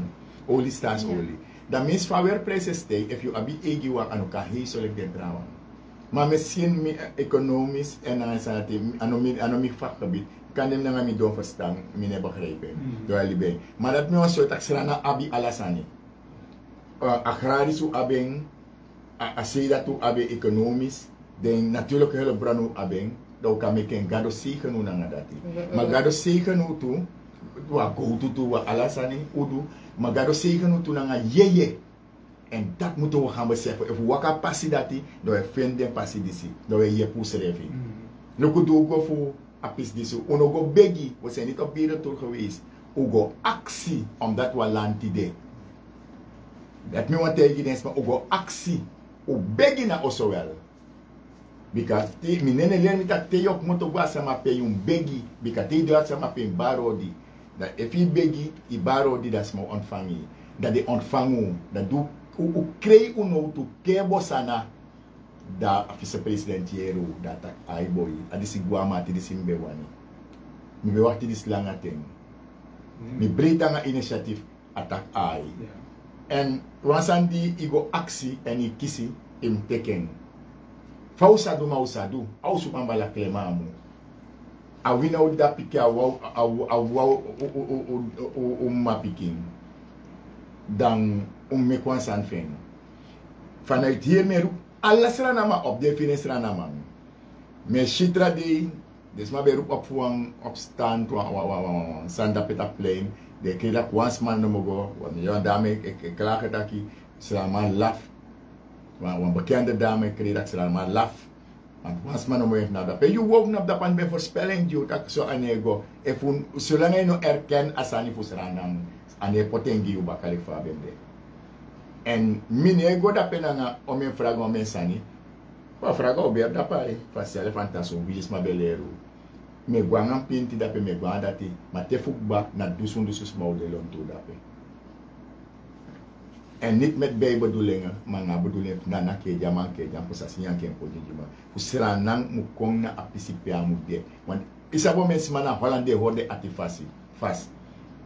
oliestaatsolie. Dat meest van weer prijzen stijgen, if you abi EGI wat aan elkaar heen zal ik dit trouwen. Maar misschien me economisch en dan aan mijn vakgebied, kan hem mij doen verstaan, mij begrijpen. Bij. Maar dat me zo dat Suriname abi alasani. Uh, agrarisch abeng, asida tu abe economisch, den natuurlijke hulpbronnen abeng, dat kan me ken gado zegen hoe nanga dati. Maar gado tu, wa go tu tu wa alasani udu, maar gado hoe tu nanga yeye. En dat moeten we gaan beseffen. If we waka passi dati, dan we vinden passi disi, dan we je poeserevi. Mhm. Nuku do go voor apis disu. Uno go begi, we zijn niet op wereldtour geweest. Ugo actie, omdat we land idee. Dat me want tegen eens, maar ugo actie. U begi na oso wel. Because te, mi nene len mi tak te yok moto gwa sama pe yung begi. Because te doat sama pe yung barodi. Dat if je begi, i barodi dat is mo ontvangi. Dat de ontvangu. Dat du, u, u krei uno tu kebo sana da vice-president Yero da tak ay boy adisi guama ti disi mbewani mi be wakti dis langaten mi brita nga initiative attack ay Ja. en wansan di igo aksi en i kisi im teken fausadu mausadu au supambala klemamu a wina u da piki a wau a wau umma pikin. Dan um me kwansan fen. Hier meer alles ranama op de ranama me shitra dus maar beroep op een opstand wa wa wa wa sanda peta plain de kila kwans no mogo yo dame selama laf wa wa bekende dame kreeg dat selama laf. Want was man mo na da pe you wou na da pan be voorspelling you tak so anego if un zolang ay no erken asani fusranang ane potengi u bakalik fa bende en mine go da pena nga o men fraga o men sani. Pa fraga o ber da pare fa sele fantaso wilis ma beleru. Me gwanga pinti da pe me gwanga dati ma te fukba na dusun dusus maude lon tu da pe en niet met bijbedoelingen, maar na bedoeling na na ke jaman ke jam posa sinya ke po jima. Kusira nang mu kong na apisipe amu de. Want isa bo mens mana Hollande horde atifasi. Fast.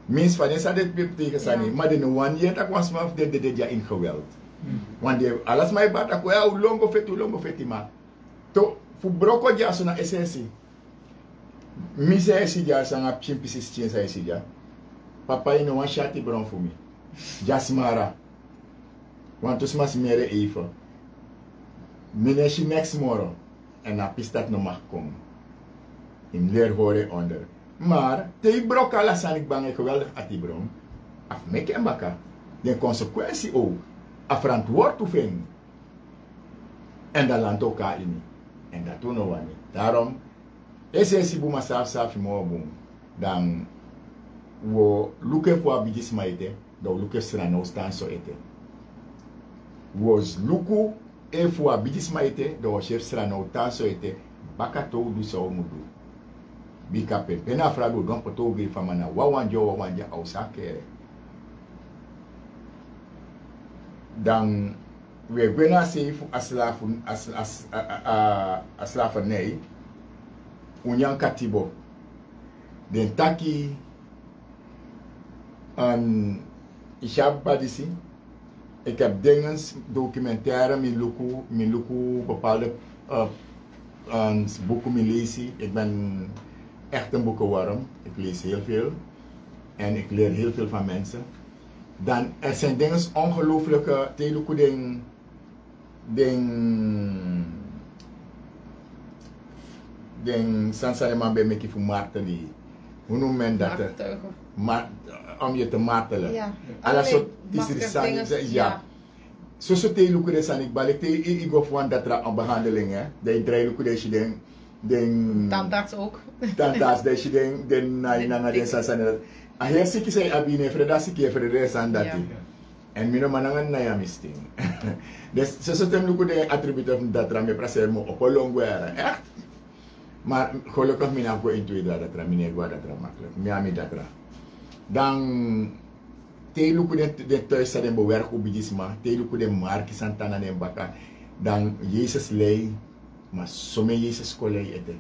Mens van esa dit bip tegen sani, Ja. maar de one year tak was maar de de de ja in geweld. Mhm. Want de alas mai bata ko ya longo fetu longo fetima. To fu broko ja so na essensi. Mi zei Sidia, sang ap chimpi si stien zei Sidia. Papa ino wan shati bron voor mi. Jasmara. Want tus mas mere even. Mine si next moro. En na pistat no mag kom. In leer horen onder. Maar, te brok ala sanik bang geweldig bron. Af mek en baka. De consequentie ook. Afverantwoord hoeving. En dat land ook in. En dat doen we niet. Daarom, esse esse buma saf saf mo bum. Dan wo luke fo abigis maite, do luke sra no stan so ete. Was luku e fo abigis maite, do chef sra no tan so ete, baka to du so mudu. Bika pe pena frado don poto ge famana wawanjo wawanja au sakere. Dan we gwena se fu aslafu as as aslafu nei unyan katibo den taki an ishab badisi ik heb dingen documentaire mi luku mi luku bepaalde een boeken mi lezen ik ben echt een boekenworm. Ik lees heel veel. En ik leer heel veel van mensen. Dan er zijn dingen ongelooflijke teluku dingen den den sansa man be meki fu marteli hoe noem men dat maar om je te martelen Ja. ala Allerlei so is er dingen, ja so so te luku de san ik balik te i i go van dat ra behandeling hè de drie luku de shi den den Tandarts ook. tantas de shi den den na ina na den sansa na a hier siki say abine freda siki freda san dati Ja. En mino manangan na ya misting. dus zo zo tem luku de attribute of datra me praser mo opolongo era. Echt. Maar gelukkig mina go into ida datra mine go datra makkelijk. Mi ami datra. Dan te luku de de thuis sa den bewerk ubidisma, te luku de marki santana den baka. Dan Jezus lei, maar sommige Jezus kolei ete.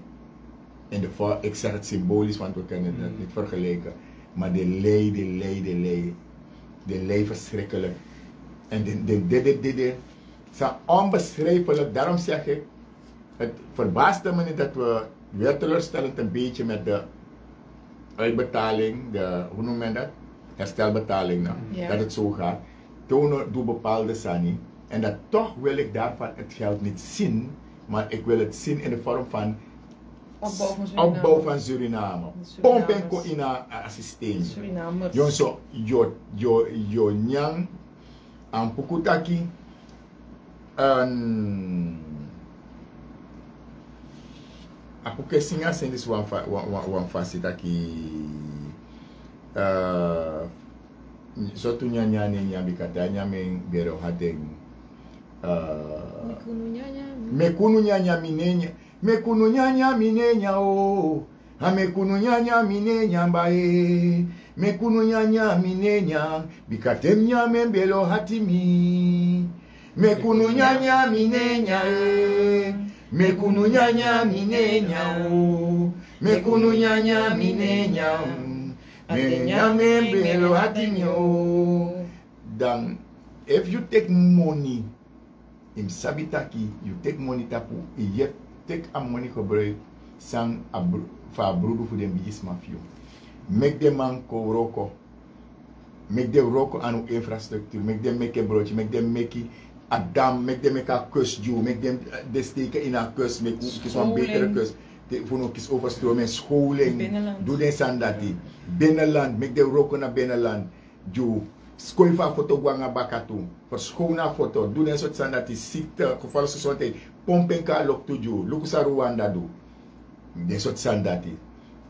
En de voor, ik zeg het symbolisch, want we kunnen het niet vergelijken. Maar de lei, de lei, de lei de leven verschrikkelijk. En de, de, de, de, de, de, zijn onbeschrijfelijk. Daarom zeg ik, het verbaasde me niet dat we weer teleurstellend een beetje met de uitbetaling, de, hoe noem men dat? Herstelbetaling, nou, Ja. dat het zo gaat. Tonen door bepaalde sani. En dat toch wil ik daarvan het geld niet zien, maar ik wil het zien in de vorm van Opbouw van Suriname. opbouw van Suriname. Ko ina assisting. Surinamers. Yon so yo yo yo nyang ang pukutaki an apokesinga sendisi wamfasita ki uh, so tu nyanyani nyambi kata nyame gero hateng uh, mekunu nyanya minenya mekunu nyanya minenya oh, o amekunu nyanya minenya mbae mekunu nyanya minenya bikatem nyame mbelo hatimi mekunu nyanya minenya eh. Nyanya minenya o mekunu nyanya minenya menyame mbelo hatimi o dan if you take money im sabitaki you take money tapu e yet take am money gebruik sang abru, fa brudu fu den bigis mafio. Make them man ko roko. Make them roko anu infrastructuur make them make a broodje make them make a dam make them make a kus ju make them uh, de steken in a kus make u kis een betere de voor nog kis overstroom en scholing Binnenland. doe den sandati binnenland make them roko na binnenland ju Skool van foto bakatu. Verschona foto. Doe den soort sandati ziekte, gevalsgezondheid. Pompen ka lok tuju. Lukusa Rwanda doe. Soort sandati.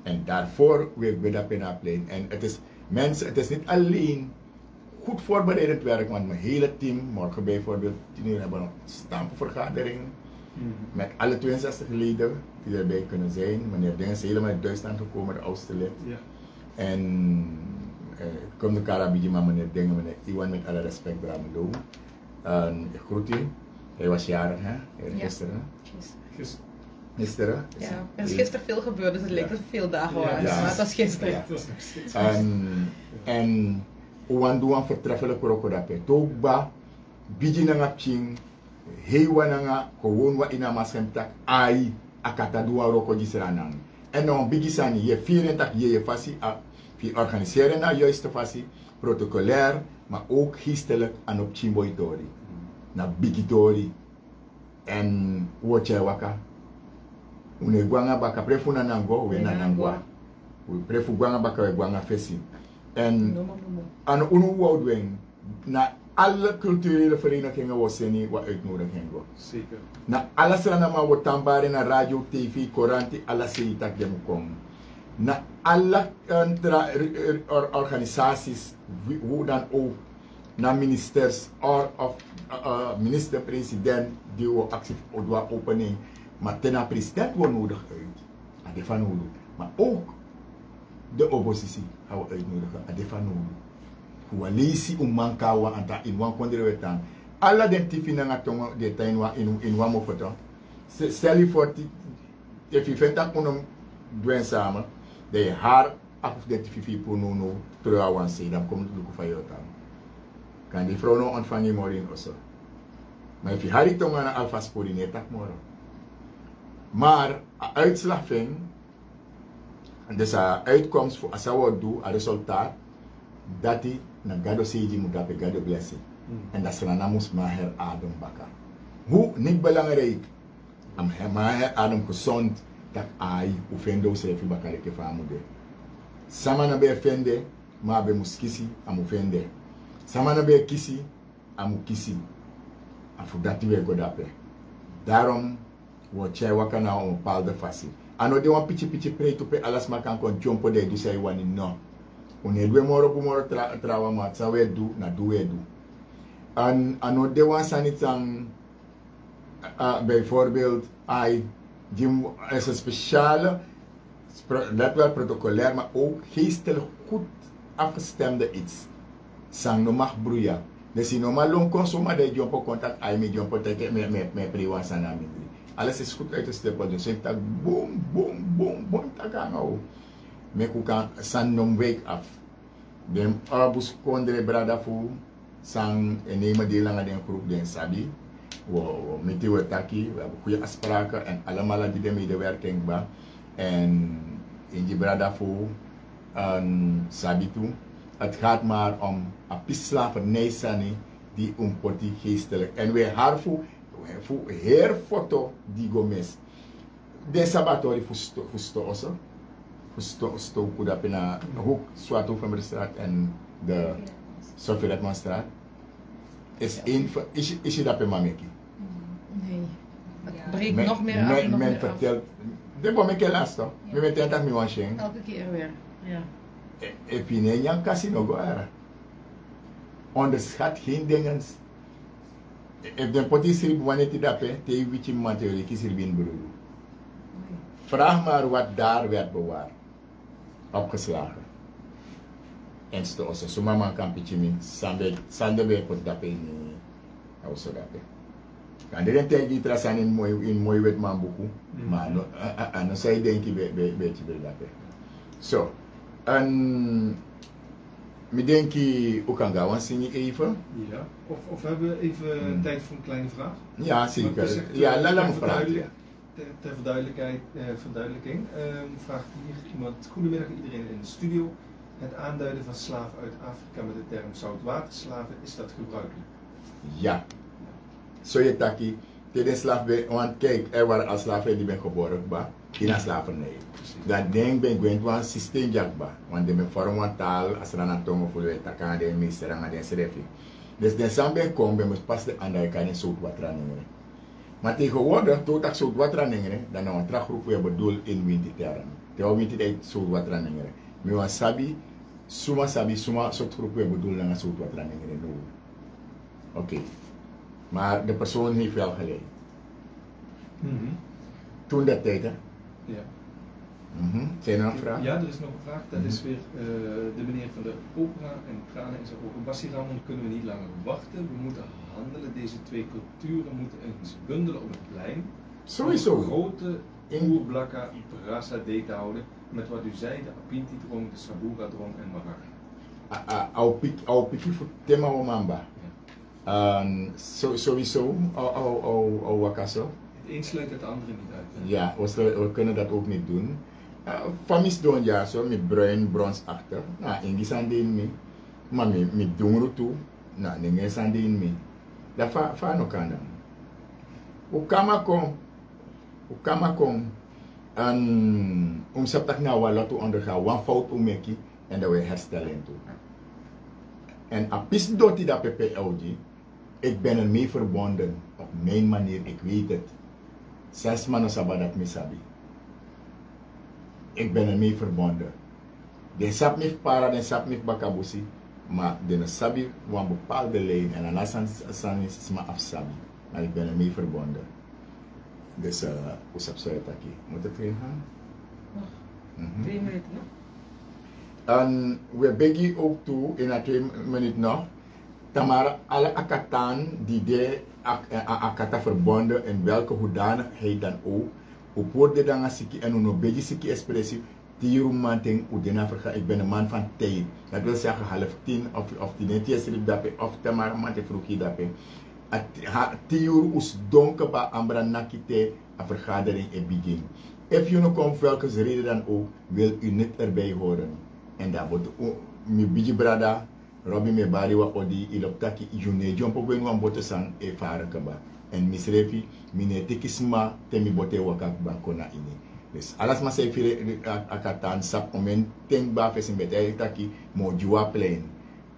En daarvoor wil ik bij dat. En het is mensen, het is niet alleen goed voorbereidend werk, want mijn hele team, morgen bijvoorbeeld, 10 uur hebben we een stampenvergadering met alle 62 leden die erbij kunnen zijn. Meneer Dingen is helemaal uit Duitsland gekomen, de oudste lid. Ja. En eh, ik kom de Karabiji, maar meneer Dingen, meneer Iwan, met alle respect, Bramelo. En ik groet u. Hij was jarig, hè? Ja. Gisteren. Gis- Gisteren. Ja, er is gisteren veel gebeurd, dus het leek dat het veel dagen waren. Ja. Maar het was gisteren. Ja, dat is nog steeds. En, en uwan duwan vertreffelijk krokodape. Togba, biji na nga ching, hewa na nga, gewoon wa ina masem tak, ai, akata duwa roko jisranang. En dan bigi sani, je 84 je je fasie, je organiseren naar juiste fasie, protocolair, maar ook geestelijk en op chimboitori. Na bigitori. En woche waka. Une gwanga baka prefu na nango, we na nangwa. We prefu gwanga baka we gwanga fesi. En aan unu woudweng, na alle culturele verenigingen was er wat uitnodiging was. Zeker. Na alles na ma wat tambare na radio, tv, koranti, alles se tak dem kom. Na alle r- organisaties, hoe dan ook, na ministers or of uh, uh, minister-president die we actief opening, maar ten president wordt nodig uit. Van nodig. Maar ook de oppositie gaan we uitnodigen. Ade van nodig. Coalitie umankawa anta in wan kondre wetan. Alla den tifi na nga tongo de ta in wan in, in wan mo foto. Se- Stel je voor, if je vindt dat doen samen, dat je haar af de voor no no terug wan se, dan komt het lukken van. Kan die vrouw no ontvangen morin also. Maar if je haar alfa spori net tak moro. Maar, uitslag vind, dus a uitkomst voor asawa do, a resultaat, dat die na gado seji mu dape gado blessing. En dat ze na namus maher adem baka. Hoe niet belangrijk am he maher adem gezond dat ai ufendo se fi bakare ke famude. Sama na be fende ma be muskisi amu fende. Sama na be kisi amu kisi. Afu dati we godape. Daarom wo chai waka na on bepaalde fasi. Ano de wan pichi pichi pre tupe alas makan kon jumpo de du say wani no. Une due moro pu moro tra, trawa ma sa we du na du we du. En ano de wan sanitang uh, bijvoorbeeld ai die is een speciale let wel protocolair maar ook geestelijk goed afgestemde iets. Sang no mag broeia. Dus je normaal long consuma de jumpo contact ai me jumpo teke me me me priwa sana mindri. Alles is goed uit te stippelen. Dus ik tak boom boom boom boom tak aan me kukan san nom week af. Dem abus kondre brada fu sang enema de langa den groep den sabi. Wo meti we taki, we hebben goede afspraken en allemaal die de medewerking ba. En in die brada fu en sabi toe. Het gaat maar om een pislavernij sani die een poti geestelijk. En we haar fu fu heer foto die gomes. De sabatori fu sto fu sto also sto kuda pina hoek Swatu van straat en de Sofie Redmanstraat is één van is is je dat bij mameki Nee. Het Ja. breekt men, nog meer af, men, nog men meer vertelt de bomeke last toch Ja. me meteen dat mi wan Elke keer weer. Ja. e pine yang casino go era onderschat geen dingen if den poti sirib waneti dape te wichi materie ki sirbin Vraag maar wat daar werd bewaard. Opgeslagen. En sto also so mama kan pichimi sande sande be pot dape ni also dape. Kan de ten gi trasan in mooi in mooi wet man buku. Mhm. Maar no ano say denki be be be ti be dape. So, en mi denki ukanga wan singi even. Ja. Of, of hebben we even Hmm. tijd voor een kleine vraag? Ja, Maar is zeker. echt, Ja, eh, laat ter me verduidelijk- Ter, eh, verduidelijking ehm, vraagt hier iemand: Goedemiddag iedereen in de studio. Het aanduiden van slaven uit Afrika met de term zoutwaterslaven, is dat gebruikelijk? Ja. Zo je taki, tegen slaaf ben, want kijk, er waren al slaven die ben geboren, ba, in een slavernij. Dat denk ben gwent wan systeem jak ba, want de ben vorm wan taal, as er aan tongo voor de takan, de meester aan de serefi. Dus de sam ben kom, ben pas de andere kan in zout water aan ingeren. Maar tegenwoordig, tot ik zout water aan ingeren, dan een tragroep we bedoel in winter term. Terwijl winter tijd zout water aan ingeren. Me wan sabi, suma sabi, suma soort groep we bedoel na zout water aan ingeren. No. Oké. Maar de persoon heeft wel gelijk. Toen dat tijd, hè? Ja. Zijn er nog vragen? Ja, er is nog een vraag. Dat is Mhm. weer eh, de meneer van de opera en tranen en zo. Bassie Ramon kunnen we niet langer wachten. We moeten handelen. Deze twee culturen moeten eens bundelen op het plein. Sowieso. Een grote In- oerblakka Brasa date houden. Met wat u zei, de Apinti-dronk, de Sabura-dronk en Marag. Ah, ah, au piki voor tema o mamba. Um, so, sowieso, au wakaso. Een sluit het andere niet uit. Ja, we, kunnen dat ook niet doen. Uh, famis don ja so mi bruin brons achter. Na ingi sande in mi. Ma mi dungru tu. Na ninge sande in mi. Da fa fa no kanda. O kama kon. O kama kon. En om septak na wala tu ondergaan. One fout om meki. En dat we herstellen toe. En apis doti dat PPLG. Ik ben ermee verbonden. Op mijn manier, ik weet het. Zes mannen sabadat misabi. Ik ben ermee verbonden. De sap me para, de sap me bakabusi. Maar de sabi een bepaalde lijn. En dan san san is maar afsabi. Maar ik ben ermee verbonden. Dus uh, hoe sap zo het aquí? Moet het erin gaan? Mhm. Twee minuten, hè? En we begin ook toe in een twee minuten nog. Tamara, alle akatan die de eh, akata verbonden in welke hoedanigheid dan ook. Op woorden dan als ik en een beetje siki expressie. Tiru manting udena verga. Ik ben een man van tijd. Dat wil zeggen half tien of, of tien en tien strip dape of tamara mante vroegie dape. Tiru us donker ba ambra nakite a vergadering e begin. If you know om welke reden dan ook, wil u niet erbij horen. En dat wordt mi biji brada, Robin me bari wa odi ilop taki june jompo gwen wan bote e fara kaba. En misrefi mine tekisma temi bote wakak ba kona ini. Dus alas ma fire akatan sap omen ting ba fesi bete taki mo jua plain.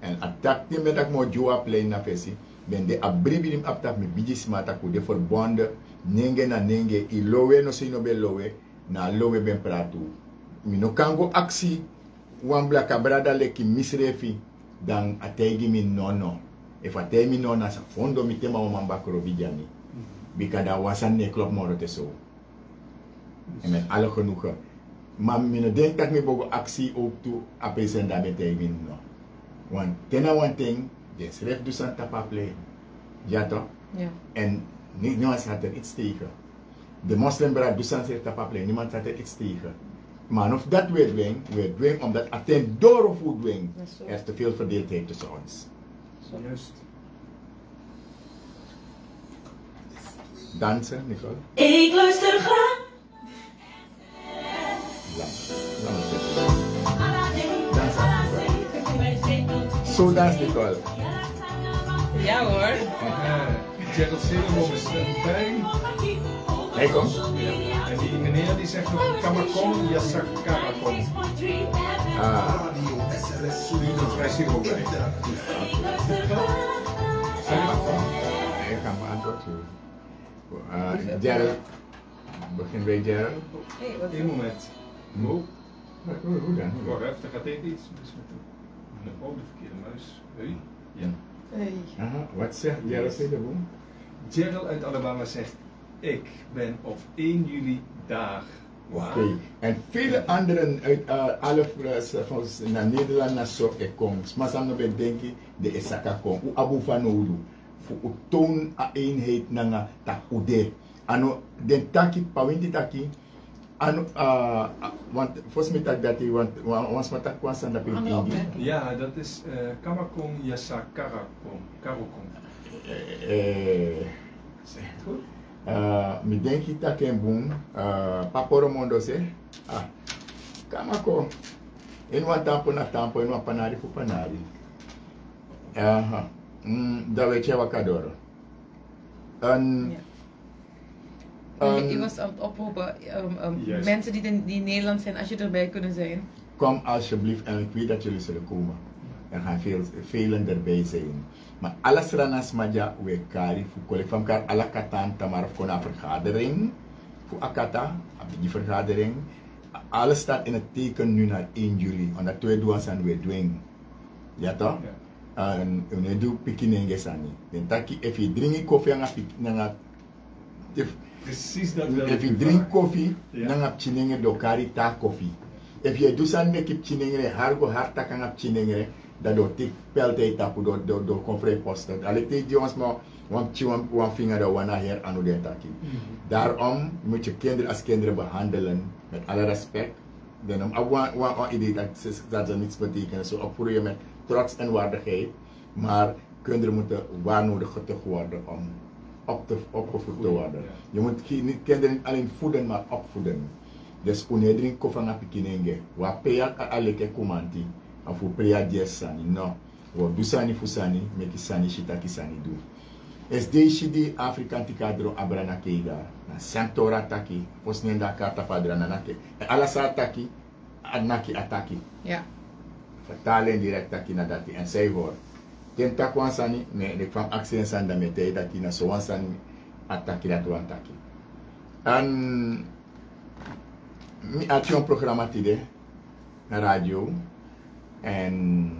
En atak tim betak mo plain na fesi. Ben de abribi dim aptak mi biji smata ku de verbonde nenge na nenge i no sino be na lowe ben pratu. Mino kango aksi wan blaka brada leki misrefi dan ategi mi nono. If ategi mi nona sa fondo mi tema o mambakro bijani. Bika da wasan ne klop moro te so. En met alle genoegen. Maar mijn denk dat ik bogo actie ook toe a presenta met tegen no. Want tena one thing, de schrijft dus aan tapa play. Ja toch? Ja. En niemand had er iets tegen. De moslimbraad dus aan tapa play, niemand had er iets tegen. Maar of dat we doen, we doen omdat door of we is zo. er is te veel verdeeldheid tussen ons. Juist. Dansen, Nicole? Ik luister graag. Zo dans, Nicole. Ja hoor. Gerald Sedemom is erbij. Hey, kom. En die meneer die zegt nog Kamakon Yasak Kamakon. Ah. Die doet vrij ook bij. Ik ga mijn antwoord geven. Uh, Gerald. Begin bij Gerald. Hey, wat Eén moment. Oh, Hoe, hoe dan? wacht even, er gaat even iets mis met de... Oh, de verkeerde muis. Hey. Ja. Hey. Aha, wat zegt Gerald Sedeboom? Gerald uit Alabama zegt, ik ben op 1 juli daar. Oké. En vele anderen uit uh, alle plaatsen van naar Nederland naar zo komen. Maar ze hebben denken de Esaka kom. U abu van Odu. Voor u toon a eenheid na tak ude. Ano den taki pawinti taki. Ano uh, want volgens mij dat die want ons kwansan dat pinti. opmerking. Ja, dat is eh Kamakon Yasak Karakon. Karokon. Eh, Zeg het goed? Uh, mi denki tak en boom. Uh, paporo mondo se. Ah. Kama ko. In wa tampo na tampo, in wa panari fu panari. Mm, dat weet jij wat kadoro. En, Ja. en Je, je was aan het oproepen, um, um, Juist. mensen die, in, die in Nederland zijn, als je erbij kunnen zijn. kom alsjeblieft en ik weet dat jullie zullen komen. Er gaan veel, velen erbij zijn. Maar alles ranas maja we kari fu kolek van kar ala katan tamar kona vergadering. Fu akata, die vergadering. Alles staat in het teken nu naar 1 juli. Omdat twee zijn we. Ja toch? Ja. En we doen pikinenge sani. Dan taki if je drinkt koffie nga pik nga if Precies dat wil if you drink coffee, dan heb chinenge do kari ta coffee. If you do san mek ip chinenge hargo harta kan ap chinenge da do tik pelte tapu do do do konfre posta. Ale te jongens maar wan chi wan wan vinger do wana her anu den taki. Daarom moet je kinderen als kinderen behandelen met alle respect. Dan om wan wan idee dat ze dat ze niets betekenen. Zo opvoeden je met trots en waardigheid. Maar kinderen moeten waarnodig getuigd worden om op te, opgevoed te worden. Je moet niet kinderen niet alleen voeden, maar opvoeden. des unedrin kofanga pikinenge wa peya aleke kumanti afu preya dies sani no. Wo du sani fu sani meki sani shita ki sani du. Es de shidi African tikadro abrana keiga. Na santora taki posnenda karta padra na nake. E ala sa taki anaki ataki. Ja. vertalen direct taki na dati en zij hoor ten takwan sani ne ne kwam actie sanda me te dati na so wan sani ataki dat wan taki. An mi een programma tide na radio en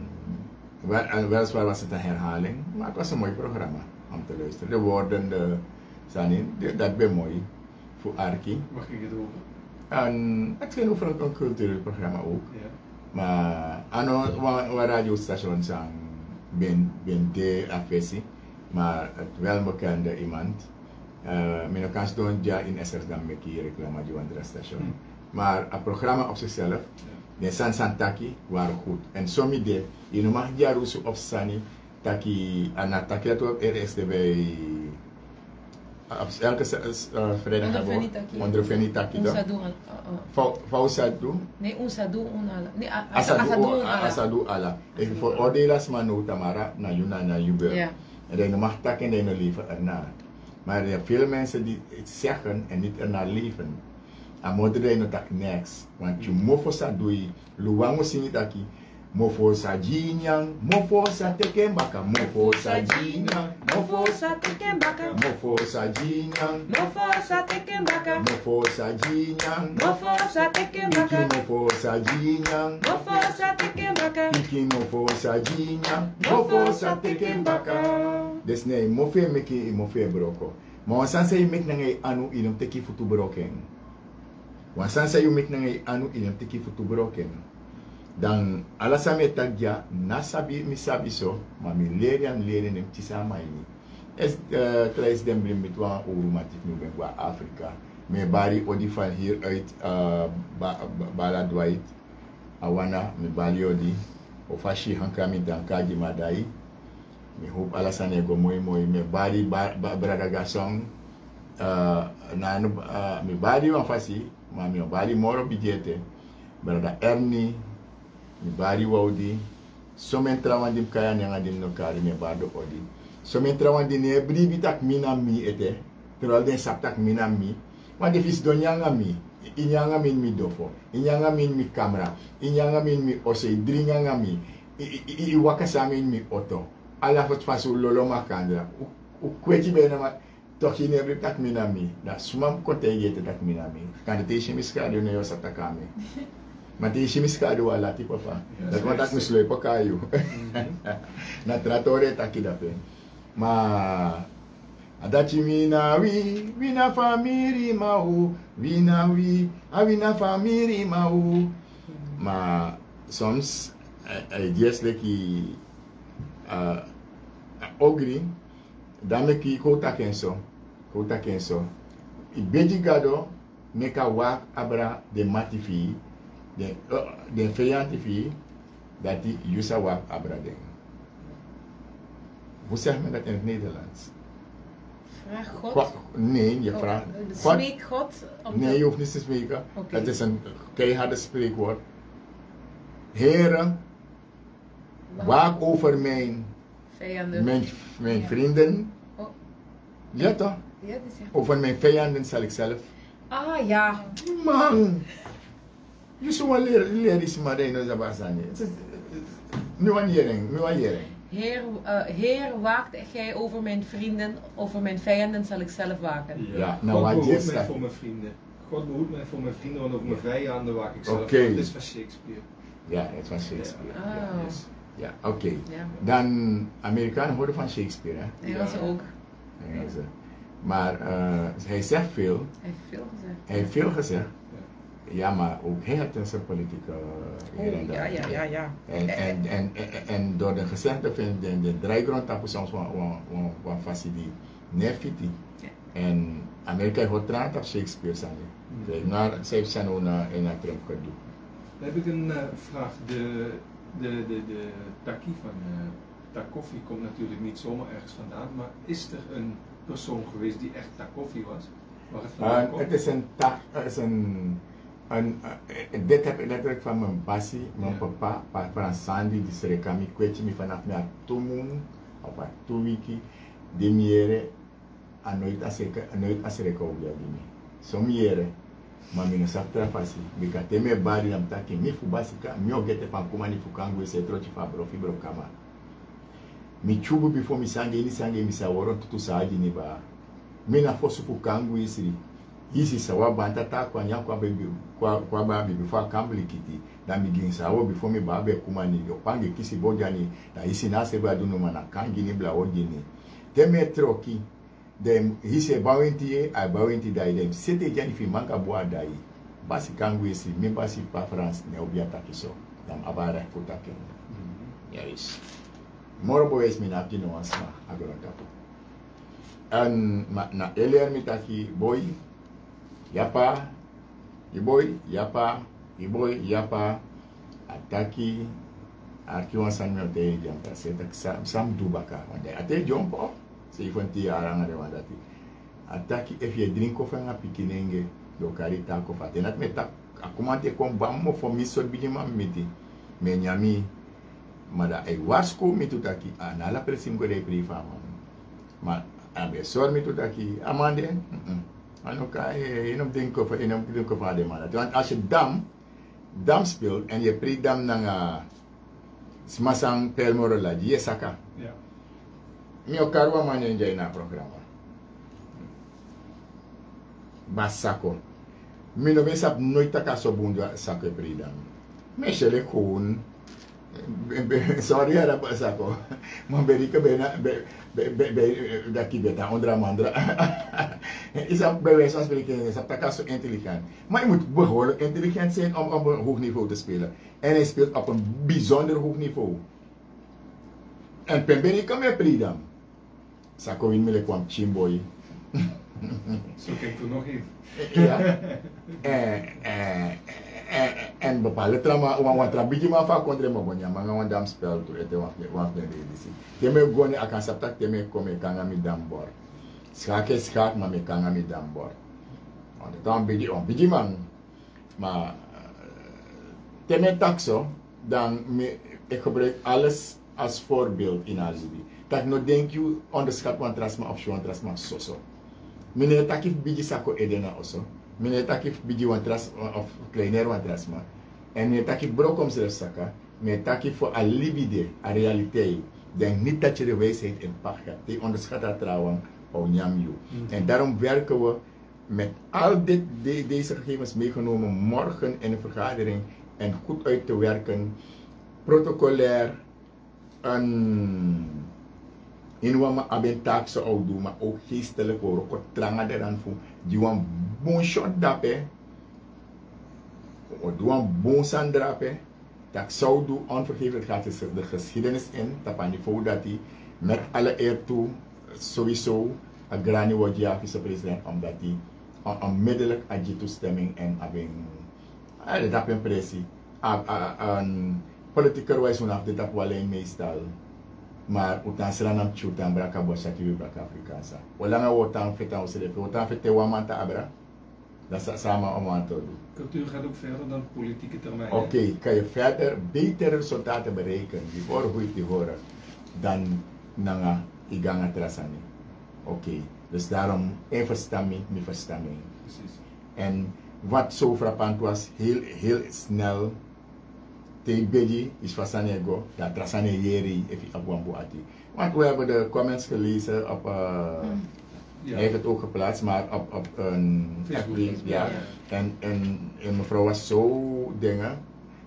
wel, en weliswaar was het een herhaling maar het was een mooi programma om te luisteren de woorden de dat ben mooi voor Arki Mag ik het over? en het ging over een, cultureel programma ook Ja. maar ano wa, radiostation sang ben ben de afesi maar het wel bekende iemand uh, mijn kans doen ja in Esserdam met die reclame die andere station Hmm. maar het programma op zichzelf de san san taki waren goed en sommige de je nog mag ja rusu op sani taki anataki dat op RSTV op elke uh, vrijdag Onder hebben we- onder Fenitaki Unsa dan. Uh, uh. Fau- Fausa doen Nee, unsa doen unala. Nee, Asadu, doen ala. asadu ala. Ik voor oordelas man no tamara na yuna na jubel. Ja. En dan mag tak en dan leven ernaar. Maar er zijn veel mensen die het zeggen en niet ernaar leven. Dan nog tak. Want je mofo sa doei, luwango singi taki. Mofo sa jinyang, mofo sa tekembaka, mofo sa jinyang, mofo sa tekembaka. mofo sa jinyang, Mofo sa tekembaka. mofo sa jinyang, Mofo sa tekembaka. mofo sa jinyang. Mofo sa tekembaka. Iki mofo sa jinya, mofo sa teken baka. Des nee, mofe meki mofe broko. Ma wansan sa mek na ngay anu inom teki futu broken. Wansan sa mek na ngay anu inom teki futu broken. Dan alasa me tagya nasabi mi sabi so, ma mi leri an leri nem tisa maini. Es uh, kleis dem brim mit wa urumatif nu ben wa Afrika. Me bari odi van hier uit uh, ba, ba, Bala Dwight. awana mi bali odi o fashi hanka mi dankaji madai mi hope alasane go moy moy mi bali ba, ba, brada gasong uh, nanu uh, mi bali wan fasi ma mi bali moro bijete brada erni mi bali wawdi somen trawandi kaya nyanga dim no kari mi bado odi. Somen trawandi ne bribi tak mina mi ete tral den sap tak mina mi. Wande fis do nyanga mi inyanga min mi dofo inyanga min mi camera inyanga min mi ose dringanga mi i- i i- iwakasa min mi oto. Ala fot fasu lolo makandra. U u kweti bena Tokine bi takminami. Da sumam kote yete takminami. Kande te ishi miskade yon yo sa takame. Ma te ishi miskade wala ti papa. Dat mhm. ma tak mislo ipo kayo. Na wi, wi tratore takidape. Ma adachi wina wi, wina famiri mahu, wina wi, a wina famiri mahu. Ma soms, I guess leki uh, ogri, dame ki kouta kenso. Kenso. I beji gado, meka wak abra de matifi, de, uh, de feyantifi, dat die yusa wak abra den. Hoe zeg men dat in het Nederlands? Vraag God. Kwa- nee, je Oh, vraagt. Wat- Smeek God. om Nee, je hoeft niet te spreken. Oké. Het is een keiharde spreekwoord. Heren, waak over mijn, Vijanden. mijn, mijn Ja. vrienden. Oh. Ja toch? Ja, dat is. Over mijn vijanden zal ik zelf. Ah ja. Man! Je zou wel leren, leren is maar een zabasani. Nu een jering, nu een jering. Heer, eh, Heer, waakt gij over mijn vrienden, over mijn vijanden zal ik zelf waken. Ja, nou, wat God je behoedt mij staat- voor mijn vrienden. God behoedt mij voor mijn vrienden, want over mijn vijanden waak ik zelf. Oké. Dat is van Shakespeare. Ja, het was Shakespeare. Ah. Ja, yes. ja oké. Ja. Dan, Amerikanen horen van Shakespeare, hè? Engelsen ook. Engelsen. Maar uh, hij zegt veel. Hij heeft veel gezegd. Hij heeft veel gezegd. Ja, maar ook hij heeft zijn politieke hier en Oh, daar. ja, ja, ja, ja. En, en, en, en, en door de gezegde van de, de drijfgrond tappen soms van van van facility nefiti. En Amerika heeft traat op Shakespeare zijn. Kijk naar zij zijn ook naar in een Trump gedoe. Dan heb ik een eh, vraag. De, de, de, de taki van eh Takofi komt natuurlijk niet zomaar ergens vandaan, maar is er een persoon geweest die echt Takofi was? Het Uh, komt? het is een tak, het is een En uh, dit heb ik letterlijk van mijn bassie, mijn Ja. papa, pa, van Sandy, die sereka mi kwetje mi vanaf mi atomun, of a two wiki, de miere, a nooit asereka, nooit asereka op ja dimi. So miere, ma mi no saptra fasi, mi ka teme bari nam taki, mi fu basika, mi o gete fan kuma ni fu kangu se trochi fa bro fibro kama. Mi bifo misange mi sange, ini sange mi sa tutu saaji ni ba. Mi na fosu fu kangu isiri, isi sawa banta ta kwa nya kwa bebi kwa kwa ba bi before kambli kiti. Na migin sawo bifo mi ba be kuma ni yo pange kisi boja ni. Na isi na se ba dunu mana kangi ni bla oji ni. Teme troki dem hise bawenti e a bawenti dai dem sete jani fi manga boa dai. Basi kangu isi mi basi pa france ne obiata kiso dam abara kutake. Yes moro boys mi na pino asma agora tapo en ma, na earlier mi taki boy yapa iboy yapa iboy yapa ataki arki wan san mi ote jam ta se tak sam sam dubaka wande ate jompo se ifonti aranga de wandati ataki if ye drink of nga pikinenge do kari ta ko fate nat meta akumante kom bammo fo mi so miti. Me nyami mada ai wasko mi tutaki anala presim go de pri fama. Ma abe sor mi tutaki amande mm -mm. ano ka eh, inom din ko fa inom din ko fa de mana want als je dam dam speelt en je pri dam ng uh, smasang pelmorola je saka. Ja. mi o karwa man yung jay na programa basako. Mi no besap nooit taka so bundo sako e pri dam. Me shele kun sorry ara basako mo beri ka be na be be be, be daki beta ondra mandra isa bij wijze van spreken is dat Taka zo intelligent. Maar je moet behoorlijk intelligent zijn om op een hoog niveau te spelen. En hij speelt op een bijzonder hoog niveau. En Pembeni kan met Pridam. Sako in mele kwam Chimboy. Zo kijkt er nog in. Ja. en bo pa letra ma wan wan tra bigi ma fa kontre mo gonya ma wan dam spell to ete wan wan ne de disi te me goni akan saptak te me kome kanga mi dam bor. Skake skak ma me kanga mi dam bor. On te tan bigi on bigi man ma euh, te me takso dan me ek gebruik alles as voorbeeld in haar libi tak no denk you onderskat wan trasma of shwan trasma soso Mine takif bigi sako edena oso. Mine takif biji wan tras of kleiner wan trasma. En mine takif brokom zelf saka. Mine takif voor alibi de a realiteit. Denk niet dat je de wijsheid in pacht hebt. Die onderschat dat trouwens. Onyamyu. En daarom werken we met al dit, de- deze gegevens meegenomen morgen in een vergadering en goed uit te werken, protocolair, een in wat we abin taak zou doen, maar ook geestelijk hoor, ook tranga eran voor, die wan bon shot dape, o die wan bon sandrape, dat zou doen, onvergeeflijk gaat de de geschiedenis in, aan niveau dat hij met alle eer toe, sowieso, een grani wordt ja, vicepresident, omdat on- onmiddellijk aan die toestemming en abin, ah, dat een pressie, een politieke wijze vanaf dit dat we alleen meestal, maar utan sila nam chutan braka bosa kiwi braka afrikansa. Wala nga wotan fita usile, wotan fita wamanta abra, dat is sama om aan te doen. Cultuur gaat ook verder dan politieke termijn. Oké, kan je verder betere resultaten bereiken, die horen hoe die horen, dan nanga iganga trasani. Oké, dus daarom één verstemming, mi verstemming. Precies. En wat zo frappant was, heel, heel snel, te beji is vasanego, dat trasane yeri, even abuambu ati. Want we hebben de comments gelezen op, uh, Ja. hij heeft het ook geplaatst, maar op, op een Facebook, ja. ja. En, en, en mevrouw was zo dingen,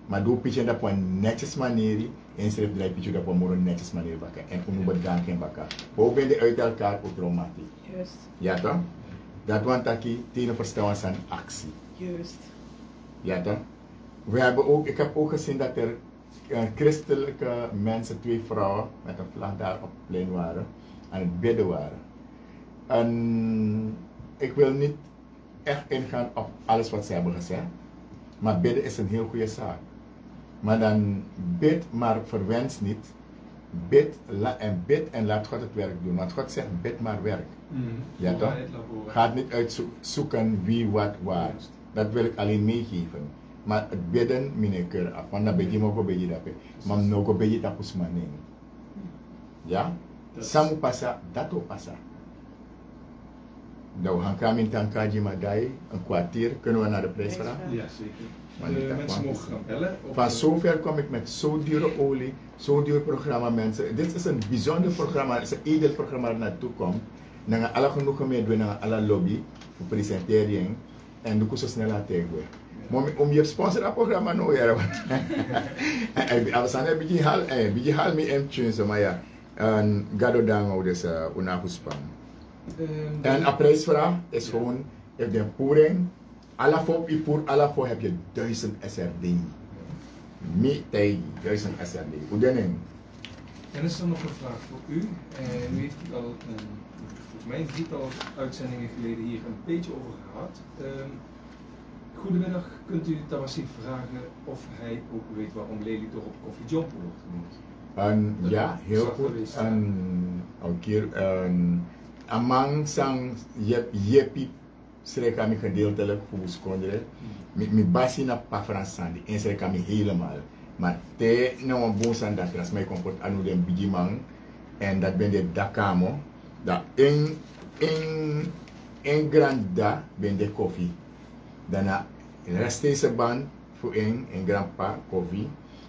maar doe pitje dat op een netjes manier, en schreef draai pitje dat op een netjes manier bakken. En hoe moet dan geen bakken. Hoe ben je uit elkaar ook traumatisch. Juist, Ja toch? Dat want dat je tegen verstaan aan actie. juist. Ja toch? We hebben ook, ik heb ook gezien dat er eh, christelijke mensen, twee vrouwen met een vlag daar op het plein waren, aan het bidden waren. En ik wil niet echt ingaan op alles wat ze hebben gezegd, maar bidden is een heel goede zaak. Maar dan bid, maar verwens niet. Bid la, en bid en laat God het werk doen. Want God zegt bid maar werk. Mhm. Ja, toch? Gaat niet uitzoeken wie, wat, waar. Dat wil ik alleen meegeven. Maar het bidden, mine keur af. Want dan ben je ook een beetje dat. Maar nog een beetje dat is. Ja? Dat is- Samu passa, dat ook passa. Nou, we gaan kwamen in Tankaji Madai, een kwartier, kunnen we naar de prijsvraag? Ja, zeker. Maar De dat mensen mogen gaan bellen. Van zover kom ik met zo dure olie, zo duur programma mensen. Dit is een bijzonder programma, het is een edel programma waar naartoe komt. Dan gaan alle genoegen mee doen naar alle lobby voor presentering en doe ik zo snel aan tegen. Om je sponsor nou ja. En we zijn een beetje hal, een beetje hal me en tune maar ja. En gado dango dus uh, una huspan. Ehm, En een prijsvraag is gewoon, if de poering, alle voor je poer, alle voor heb je 1000 SRD. Niet tegen 1000 SRD. Hoe dan in? En is er nog een vraag voor u. En u heeft het al, een, volgens mij een drietal uitzendingen geleden hier een beetje over gehad. Ehm, goedemiddag, kunt u Tamassi vragen of hij ook weet waarom Lelydorp Coffee Job wordt genoemd? En ja, heel goed. geweest. Een keer, een amang sang jep jepi sreka mi gedeeltelijk voor skondre. Mi mi basi na pa Fransandi, en sreka mi helemaal. Maar te na een boos aan dat trans mij komt anu den bigimang en dat ben de dakamo. Dat in in in granda ben de koffie. Daarna restese ban voor een en grandpa koffie.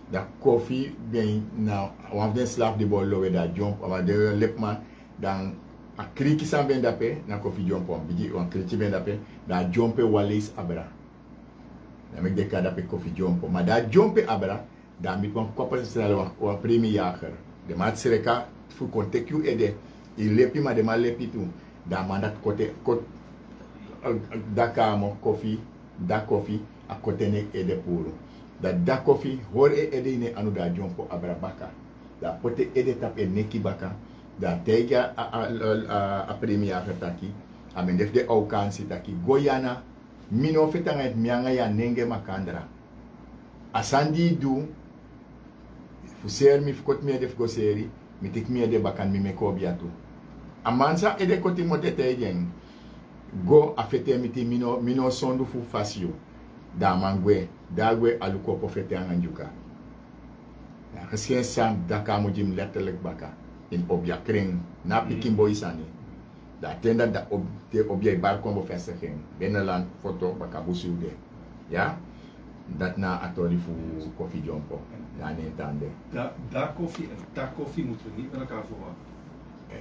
Dat koffie ben nou, want den slaap die bol lowe dat jump, maar de lipman dan a kriki san ben dape na koffie jump on bigi on kriki ben dape da jumpe walis abra. Dan mek de ka dape koffie jump maar da jumpe abra dan mit wan koppel snel wa wa premi jager. De mat sereka fu kontek you ede i lepi ma de ma lepi tu. Da man dat kote kot da kamo koffie da koffie a kote nek ede puru. Da da koffie hor e ede ne anu da jumpo abra baka. Da pote ede tap e neki baka. Da tega a, a, a, a, a premi jager taki. A men def de au kansi taki. Goyana mino fetanga et mianga ya nenge makandra. Asandi du fuser mi fukot mi def goseri mi tik mi de bakan mi me kobiatu. Amansa ede koti motete jeng. go afetemiti mino, mino sondu fu fasyo. Da mangwe dagwe aluko pofete anganjuka resken sam daka mujim lettelek baka. In obya kring na pikin mm-hmm. boy sani da tenda da ob, te obya bar kombo fense kring benelan foto baka busu de ya? Dat na atoli fu kofi jompo. Na nentande da, da kofi da kofi moeten we niet met elkaar verwarren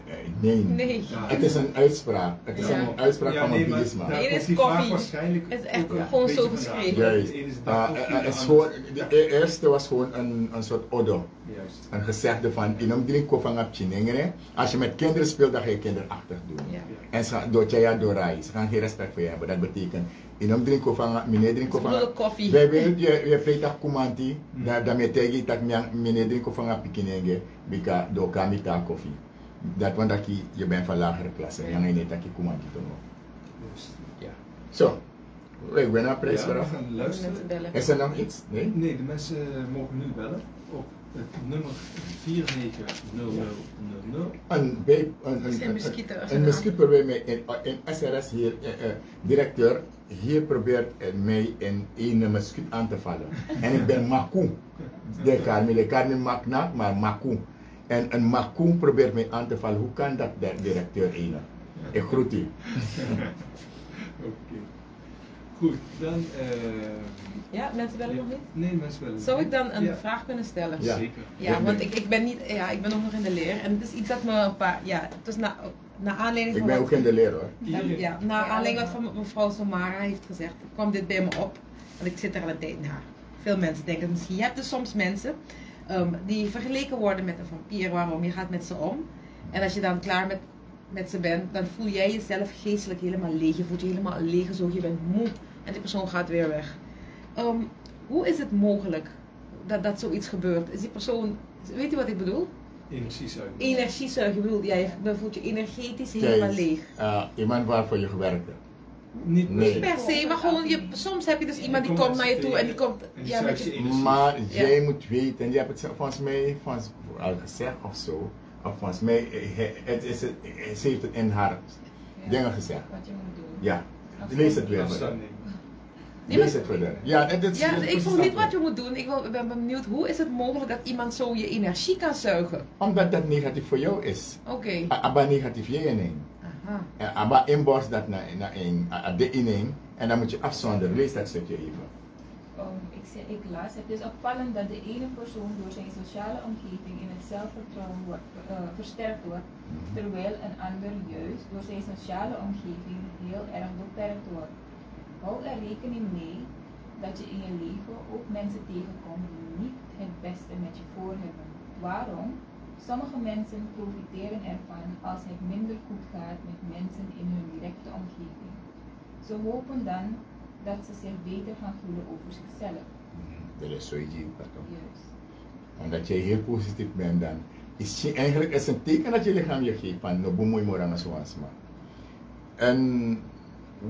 Eh, eh, Nee. Nee. Ja. Het is een uitspraak. Het is Ja. een uitspraak van nee, een daar Nee, het is koffie. waarschijnlijk Het is echt een gewoon zo geschreven. Juist. Is Uh, uh, de het is andere- gewoon, de e- eerste was gewoon een, een soort odo. Juist. Een gezegde van, in een drink van een chinengere. Als je met kinderen speelt, dan ga je kinderachtig doen. Ja. En ze gaan door Chaya door Rai. Ze gaan geen respect voor je hebben. Dat betekent, in een drink van, meneer drink van. koffie. Bijvoorbeeld, je, je peet dat kumanti, Hmm. dan je tegen dat meneer drink van pikinenge, bika door kamita koffie. Dat want dat je, je bent van lagere klasse. En je niet dat. Juist. Ja. Zo, ik ben naar prijs Ja, we vanaf. gaan luisteren. Is er nog iets? Nee? Nee, de mensen mogen nu bellen op het nummer 490000. Een, bij- een, een, een, een probeert mij in, in SRS hier, eh, eh, directeur, hier probeert mij in een muskiet aan te vallen. En ik ben Maku. De karmi, de karmi makna, maar Maku. En een Maku probeert mij aan te vallen. Hoe kan dat, de directeur ene? Ik groet u. Oké. Goed, dan. eh, Ja, mensen bellen ja. nog niet? Nee, mensen bellen. Zou ik dan een Ja. vraag kunnen stellen? Ja. Zeker. Ja, want ik, ik ben niet, ja, ik ben ook nog in de leer. En het is iets dat me een paar, ja, het is na, na aanleiding Ik van ben wat- ook in de leer hoor. Ja, Ja, aanleiding allemaal. wat van mevrouw Somara heeft gezegd, kwam dit bij me op. Want ik zit er al een tijd naar. Veel mensen denken misschien. Je hebt dus soms mensen ehm, die vergeleken worden met een vampier. Waarom? Je gaat met ze om. En als je dan klaar met, met ze bent, dan voel jij jezelf geestelijk helemaal leeg. Je voelt je helemaal leeg, zo. Je bent moe. En die persoon gaat weer weg. Ehm, hoe is het mogelijk dat, dat zoiets gebeurt? Is die persoon, weet je wat ik bedoel? Energiezuiger. Ik bedoel, ja, je, dan voelt je energetisch helemaal Kijk, leeg. eh, iemand waarvoor je gewerkt hebt. Niet Nee. Niet per se, maar gewoon, je, soms heb je dus iemand die komt naar je toe en die komt ja, met je. Maar Ja. jij moet weten, je hebt het zelf volgens mij van, al gezegd of zo, of volgens mij, eh, he- het is het, ze heeft het in haar Ja. dingen gezegd. Wat je moet doen. Ja, lees het weer. Nee, maar- het verder. Ja, dat is... Ja, is ik voel niet wat je moet doen. Ik wil, ben benieuwd, hoe is het mogelijk dat iemand zo je energie kan zuigen? Omdat dat negatief voor jou is. Oké. A- Aba negatief je in. Aha. En Aba inborst dat naar naar een, de ineen. En dan moet je afzonderen. Lees dat stukje even. Um, ik, zei, ik las, het is opvallend dat de ene persoon door zijn sociale omgeving in het zelfvertrouwen wordt, eh, versterkt wordt, terwijl een ander juist door zijn sociale omgeving heel erg beperkt wordt. Hou er rekening mee dat je in je leven ook mensen tegenkomt die niet het beste met je voor hebben. Waarom? Sommige mensen profiteren ervan als het minder goed gaat met mensen in hun directe omgeving. Ze hopen dan dat ze zich beter gaan voelen over zichzelf. Dat is zo iets. Juist. Omdat jij heel positief bent dan. Is je eigenlijk is een teken dat je lichaam je geeft van no boemoei moranga zoals maar. En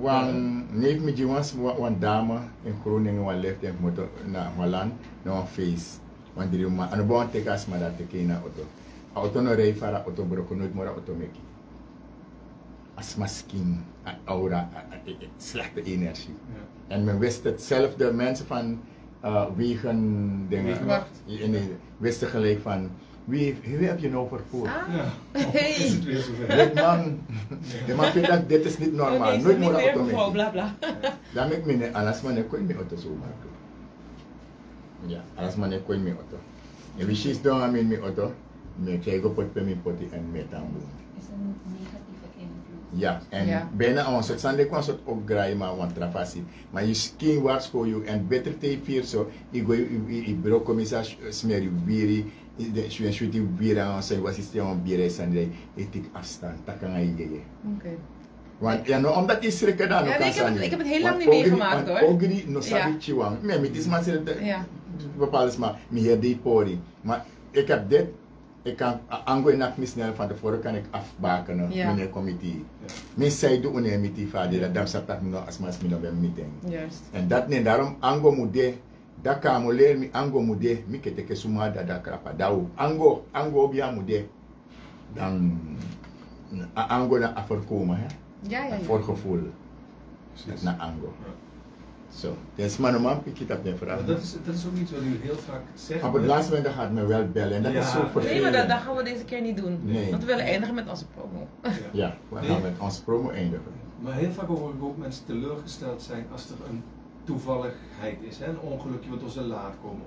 wan neef met je was wan dame in Groningen wan left en motor naar Holland naar een feest. Want die man aan de baan teka as maar dat teken na auto. Auto no rij vara auto broko nooit mora auto meki. As a aura, a- a- a- slechte energie. Ja. En men wist hetzelfde, mensen van uh, wegen dingen. Wegenwacht. In de wisten gelijk van, wie, wie heb je nou vervoerd? Ah. Ja. Hey. Is het weer zover? Dit man, de man vindt dat dit is niet normaal. Oké, Nooit meer meer auto mee. bla bla. Dan heb ik me niet, anders man, ik kon niet auto zo maken. Ja, anders man, ik kon niet auto. En wie is dan aan mijn auto, me krijg op het mijn potje en met aan boom. Is een negatieve invloed. Ja, en Ja. bijna aan soort sande kwam soort opgraaien maar want trafasi. Maar je skin waarschuw je en beter te vier zo. Ik go ik bro commissaris smeer je biri. De je shoot je biri aan zijn was systeem aan biri sande. Ik tik afstand. Dat kan je je. Oké. Want ja, nou, omdat je schrikken dan Ja, ook nee, ik heb het- ik heb het heel lang niet meegemaakt, hoor. Ogri no Ja. sabi chiwang. Nee, met is maar zit Ja. bepaald is maar meer die pori. Maar ik heb dit. Ik kan aango in nak snel van tevoren kan ik afbakenen Ja. meneer committee. Min zei doe een meeting vader dat dam sap tak no as mas mino bij meeting. Juist. En dat nee daarom ango mude da ka mo leer mi ango mude mi kete ke suma da da krapa dawo. Ango ango bia mude dan a- ango na afverkomen hè. Ja, ja, ja. Voorgevoel Precies. na ango. Zo. Dus maar normaal pik je dat niet vraag. Maar dat is, dat is ook niet wat u heel vaak zegt. Op het laatste moment gaat me wel bellen en dat Ja. is zo Nee, vervelend. Nee, maar dat, dat gaan we deze keer niet doen. Nee. Want we willen eindigen met onze promo. Ja, we Nee. gaan met ons promo eindigen. Maar heel vaak hoor ik ook mensen teleurgesteld zijn als er een toevalligheid is. Hè? Een ongelukje wat door ze laat komen.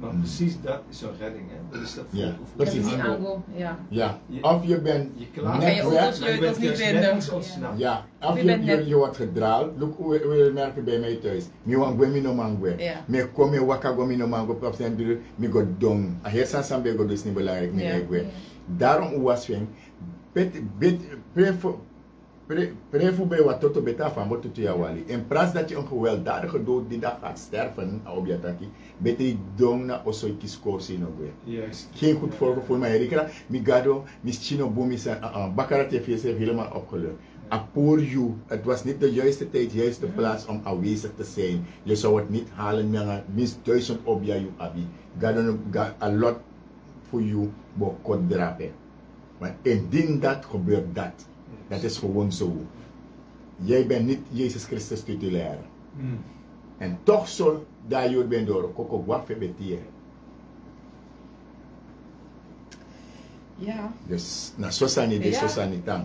Maar Mm. precies dat is zo'n redding. Hè? Dat is dat Ja. Dat is die ango, ja. Ja, Je- of je bent Je je net ook weg. ons- sleutels niet vinden. Ja, of Je je, bent je, je wordt gedraald. Look, we, we merken bij mij thuis. Mi wan gwe mi no mangwe. Ja. Me kom me waka go mi no mango op zijn bureau. Mi go dong. A heer san san be go dus niet belangrijk mi Ja. egwe. Daarom was swing. Bet bet pre voor pre pre voor bij wat toto beta van wat tot wali. In plaats dat je een gewelddadige dood die dag gaat sterven op je taki. Beter dong na oso kiskosi no gwe. Geen goed voorgevoel, maar Erika, Migado, Miss Chino Boom is uh, Baccarat TV is helemaal opgelucht. Apur you, het was niet de juiste tijd, juiste plaats om aanwezig te zijn. Je zou het niet halen met minst duizend op je abi. Gado ga a lot voor you, bo kot drapen. Maar indien dat gebeurt dat, dat is gewoon zo. Jij bent niet Jezus Christus titulair. Mm. En toch zo, daar je bent door, koko wafe betier. Ja, Dus, na sosani de Ja. sosani tang.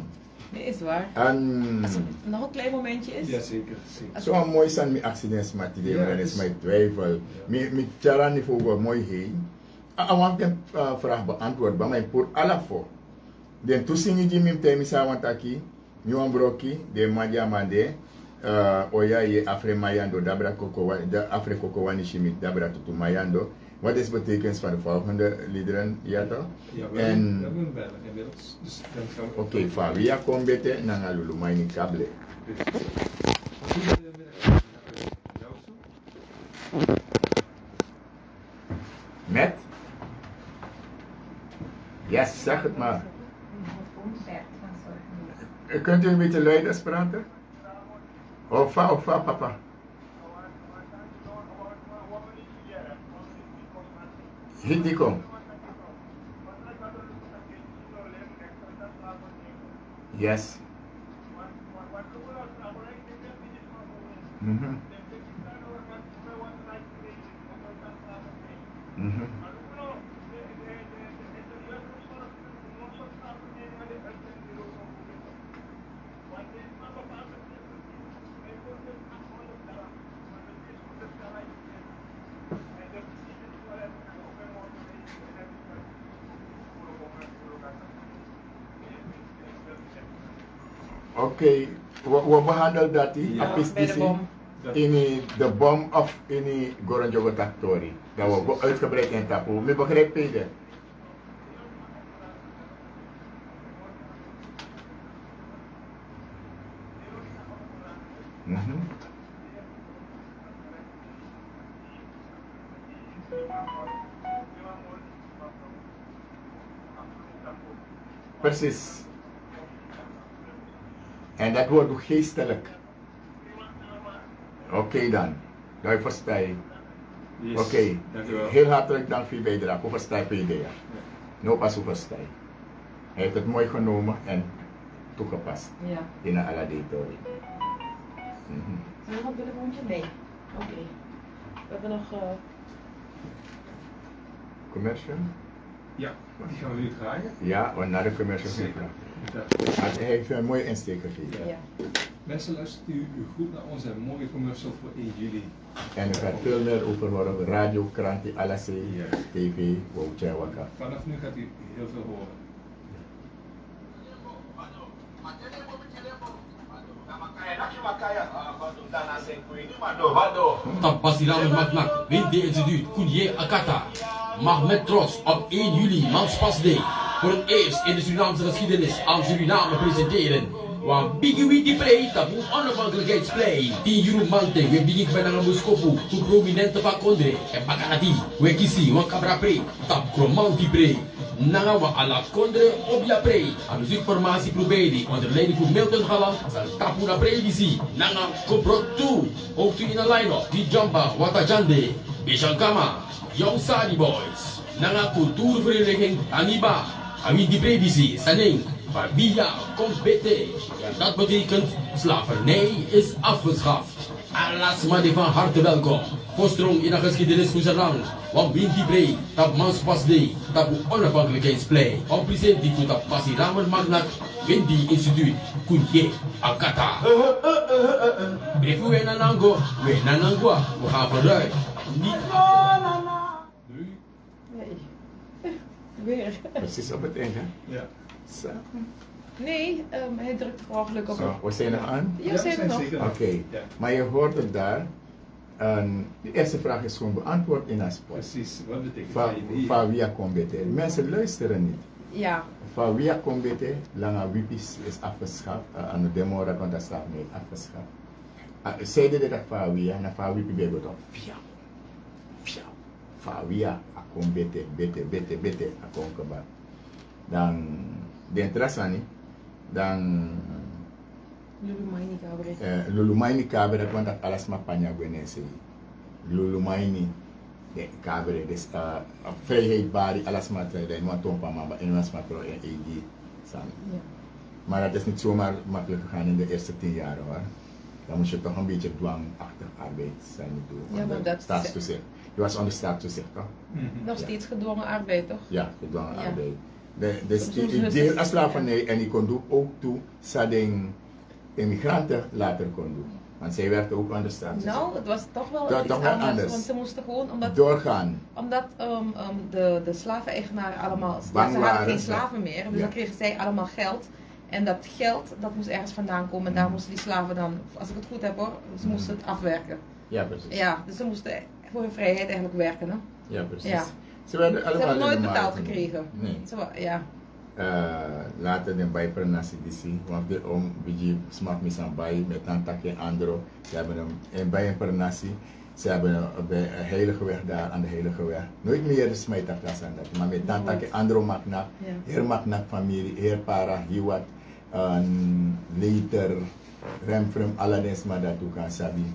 nee, is waar. En Als er nog een klein momentje is. Ja, zeker. zeker. zo mooi zijn mijn accidents met die Ja, maar dan is dus- mijn twijfel. Mijn tjara niveau wat mooi heen. Ik want de vraag beantwoord, maar mijn voor alle voor. Den toesingi die mijn tijd misa want aki, Nyuan broki, de madia mande, uh, oya ye afre mayando, dabra koko, da afre koko wani shimit, dabra tutu mayando. Wat is betekens van de volgende liederen, toch? Ja, we En-. Dus Oké, van wie komt bete, nanga lulu maini kable. Zo? Met? Yes, zeg het maar. Kunt u een beetje luiders praten? Ofa, ofa, papa. Hindi kom. Yes. Mm-hmm. mm-hmm. Oké, we, we behandelen dat die Ja, apis bij de disi bom. Dat- in die- de bom of in die Goronjogo Taktori. Dat we go- uitgebreid in tappen. Me begrijp je dat? Mhm. Precies. En dat wordt ook geestelijk. Oké dan, dat versta je. Yes. Oké, heel hartelijk dank voor je bijdrage. Hoe versta je idee? No pas hoe versta je. Hij heeft het mooi genomen en toegepast Ja. in een Aladetorie. Mhm. Zijn we nog de rondje? Nee. Oké. We hebben nog... eh, Commercial? Ja, die gaan we nu draaien. Ja, we naar de commercial gaan. Zeker. Ja. Hij heeft een mooie insteek gegeven. ja. Mensen, luistert u, u goed naar onze mooie commercial voor 1 juli. En er gaat veel meer over horen op radio, kranten, alles, Ja. tv, wauwtjawaka. Vanaf nu gaat u heel veel horen. Magnak, wint de instituut Koenje Akata. Mag met trots op 1 juli Man's Day voor het eerst in de Surinaamse geschiedenis aan Suriname presenteren. Want Biggie Wiggy Play, moet onafhankelijkheidsplay. 10 euro mante, we bij een muskopu, to prominente van Kondre. En Bakanati, we kisi, wan kabra pre, tap kromanti pre. Nanga wa ala Kondre op ja pre. Aan muziekformatie probeerde, onder leiding van Milton Galant, zal tapu na pre Nanga kobrot toe, ook u in een line-up, die jamba, watajande. Bishankama, Young Sadi Boys. Nanga cultuurvereniging Aniba. Ami die predisi, Saning. Fabia komt bete. Ja, dat betekent slavernij is afgeschaft. Alas maar die van harte welkom. Voorsprong in de geschiedenis van Zerang. Want win die brei, dat mans pas day, dat u onafhankelijkheidsplay. Om present die voor dat passie ramen magnak, win die instituut, kunje, akata. If we nanango, we nanangwa, we gaan vooruit. Niet? Nee. Weer. Precies op het einde. Ja. Zo. Nee, ehm, hij drukt ongeluk op. Zo, we zijn er aan. Ja, zijn er nog. Oké, Ja. maar je hoort het daar. En de eerste vraag is gewoon beantwoord in een spot. Precies, wat betekent VIB? van via Combete. Mensen luisteren niet. Ja. Van via Combete, lange wipis is afgeschaft. Uh, aan de demo dat want dat staat niet afgeschaft. Uh, zeiden dat van via, na van wipi bij op via. Via. Van via, a Combete, bete, bete, bete, a Conkeba. Dan, de interessant, dan Lulu Maini Cabaret. eh, lulumaini kabere kwanta alas mapanya gwenese lulumaini de kabere des uh, vrijheid bari alas matra de ma tompa mamba en mas mapro en egi san Ja. maar dat is niet zomaar makkelijk gegaan in de eerste tien jaar hoor dan moet je toch een beetje dwangachtig arbeid zijn doen Ja, maar dat- staatstoezicht je was onder staatstoezicht toch Mhm. Nog steeds gedwongen arbeid, toch? ja gedwongen Ja. arbeid de, dus ik het- deel als slavernij en ik kon doen ook toe zading immigranten later kon doen want zij werkten ook onder staatstoezicht Nou, het was toch wel Dat- iets toch wel anders, anders. Want ze moesten gewoon, omdat, doorgaan. omdat ehm, ehm, de, de slaven-eigenaren allemaal, Bang ze hadden waren, geen ja. slaven meer. Dus Ja. dan kregen zij allemaal geld. En dat geld, dat moest ergens vandaan komen. En daar Mhm. moesten die slaven dan, als ik het goed heb hoor, ze Mhm. moesten het afwerken. Ja, precies. Ja, dus ze moesten voor hun vrijheid eigenlijk werken. Hè? Ja, precies. Ja. Ze werden Ze hebben nooit betaald gekregen. Nee. Zo, ja. Uh, later de bijper nasi disi, want de om biji smak misan bij met een takje andro. Ze hebben hem in bij een. Ze hebben een, bij een heilige weg daar aan de heilige weg. Nooit meer de smijtaklas aan dat, maar met een takje andro maknak. Ja. Heer maknak familie, heer para, hiwat, een later, remfrem, aladens maar dat ook kan sabi.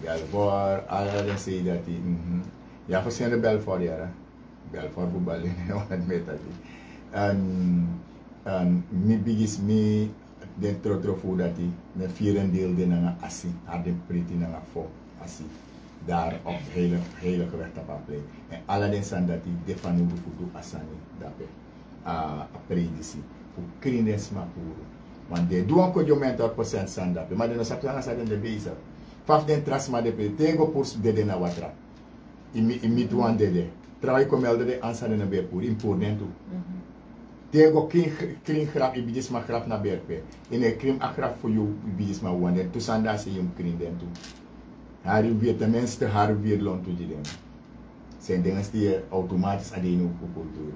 Belfort, aladens zei dat hij, mhm. Ja, verschillende Belfort, ja. Belfort voetbal in wat met dat. En, en mi bigis mi den tro tro fu dat hij, me vieren deel de nanga asi, haar den priti nanga fo asi. daar op het heilige, heilige weg tapaplein. En alle den san dat die defanu bufudu asani dape a a predisi. Fu krines ma puro. Want de doen ko jo mentor percent san dape. Maar de no sapta sa den de beisa. Faf den tras ma depe tengo purs dede na watra. Imi imi tuan dede. Trai ko melde de ansa de na be pur impur den tu. Tego kring kring graf i bidis ma graf na berpe. In e krim a graf voor jou i bidis ma wande. Tu sanda se yum kring den tu. Hari weer tenminste hari weer loon toe die dingen. Zijn dingen die je automatisch alleen op cultuur.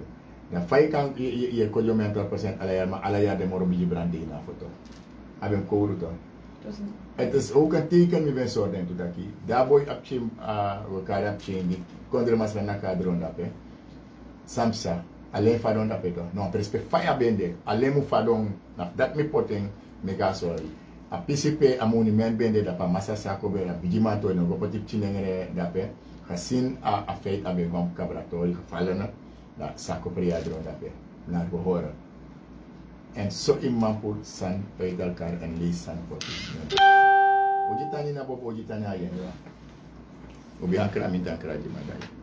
Dan fai kan je je kojo mental percent ala maar ala jaar de moro bij brande in af foto. Toch. Dus een- Het is ook een teken wie we zo denken dat ik. Daar boy op chim we kan op chim die kondre mas na kadron dat hè. Samsa alleen fadon dat peto. Non prespe faya bende alleen mu fadon na dat mi poteng me ga sorry. A PCP a monument bende da pa masa sako be na bijiman to no go potip chinengere da pe. Gesin a a feit a be gom kabratori na da sako priadron da pe. Na go horen. En so iman pour san peidal kar en lees san potip. Ojitani na bobo ojitani ayen. Obi hankra minta hankra di madai.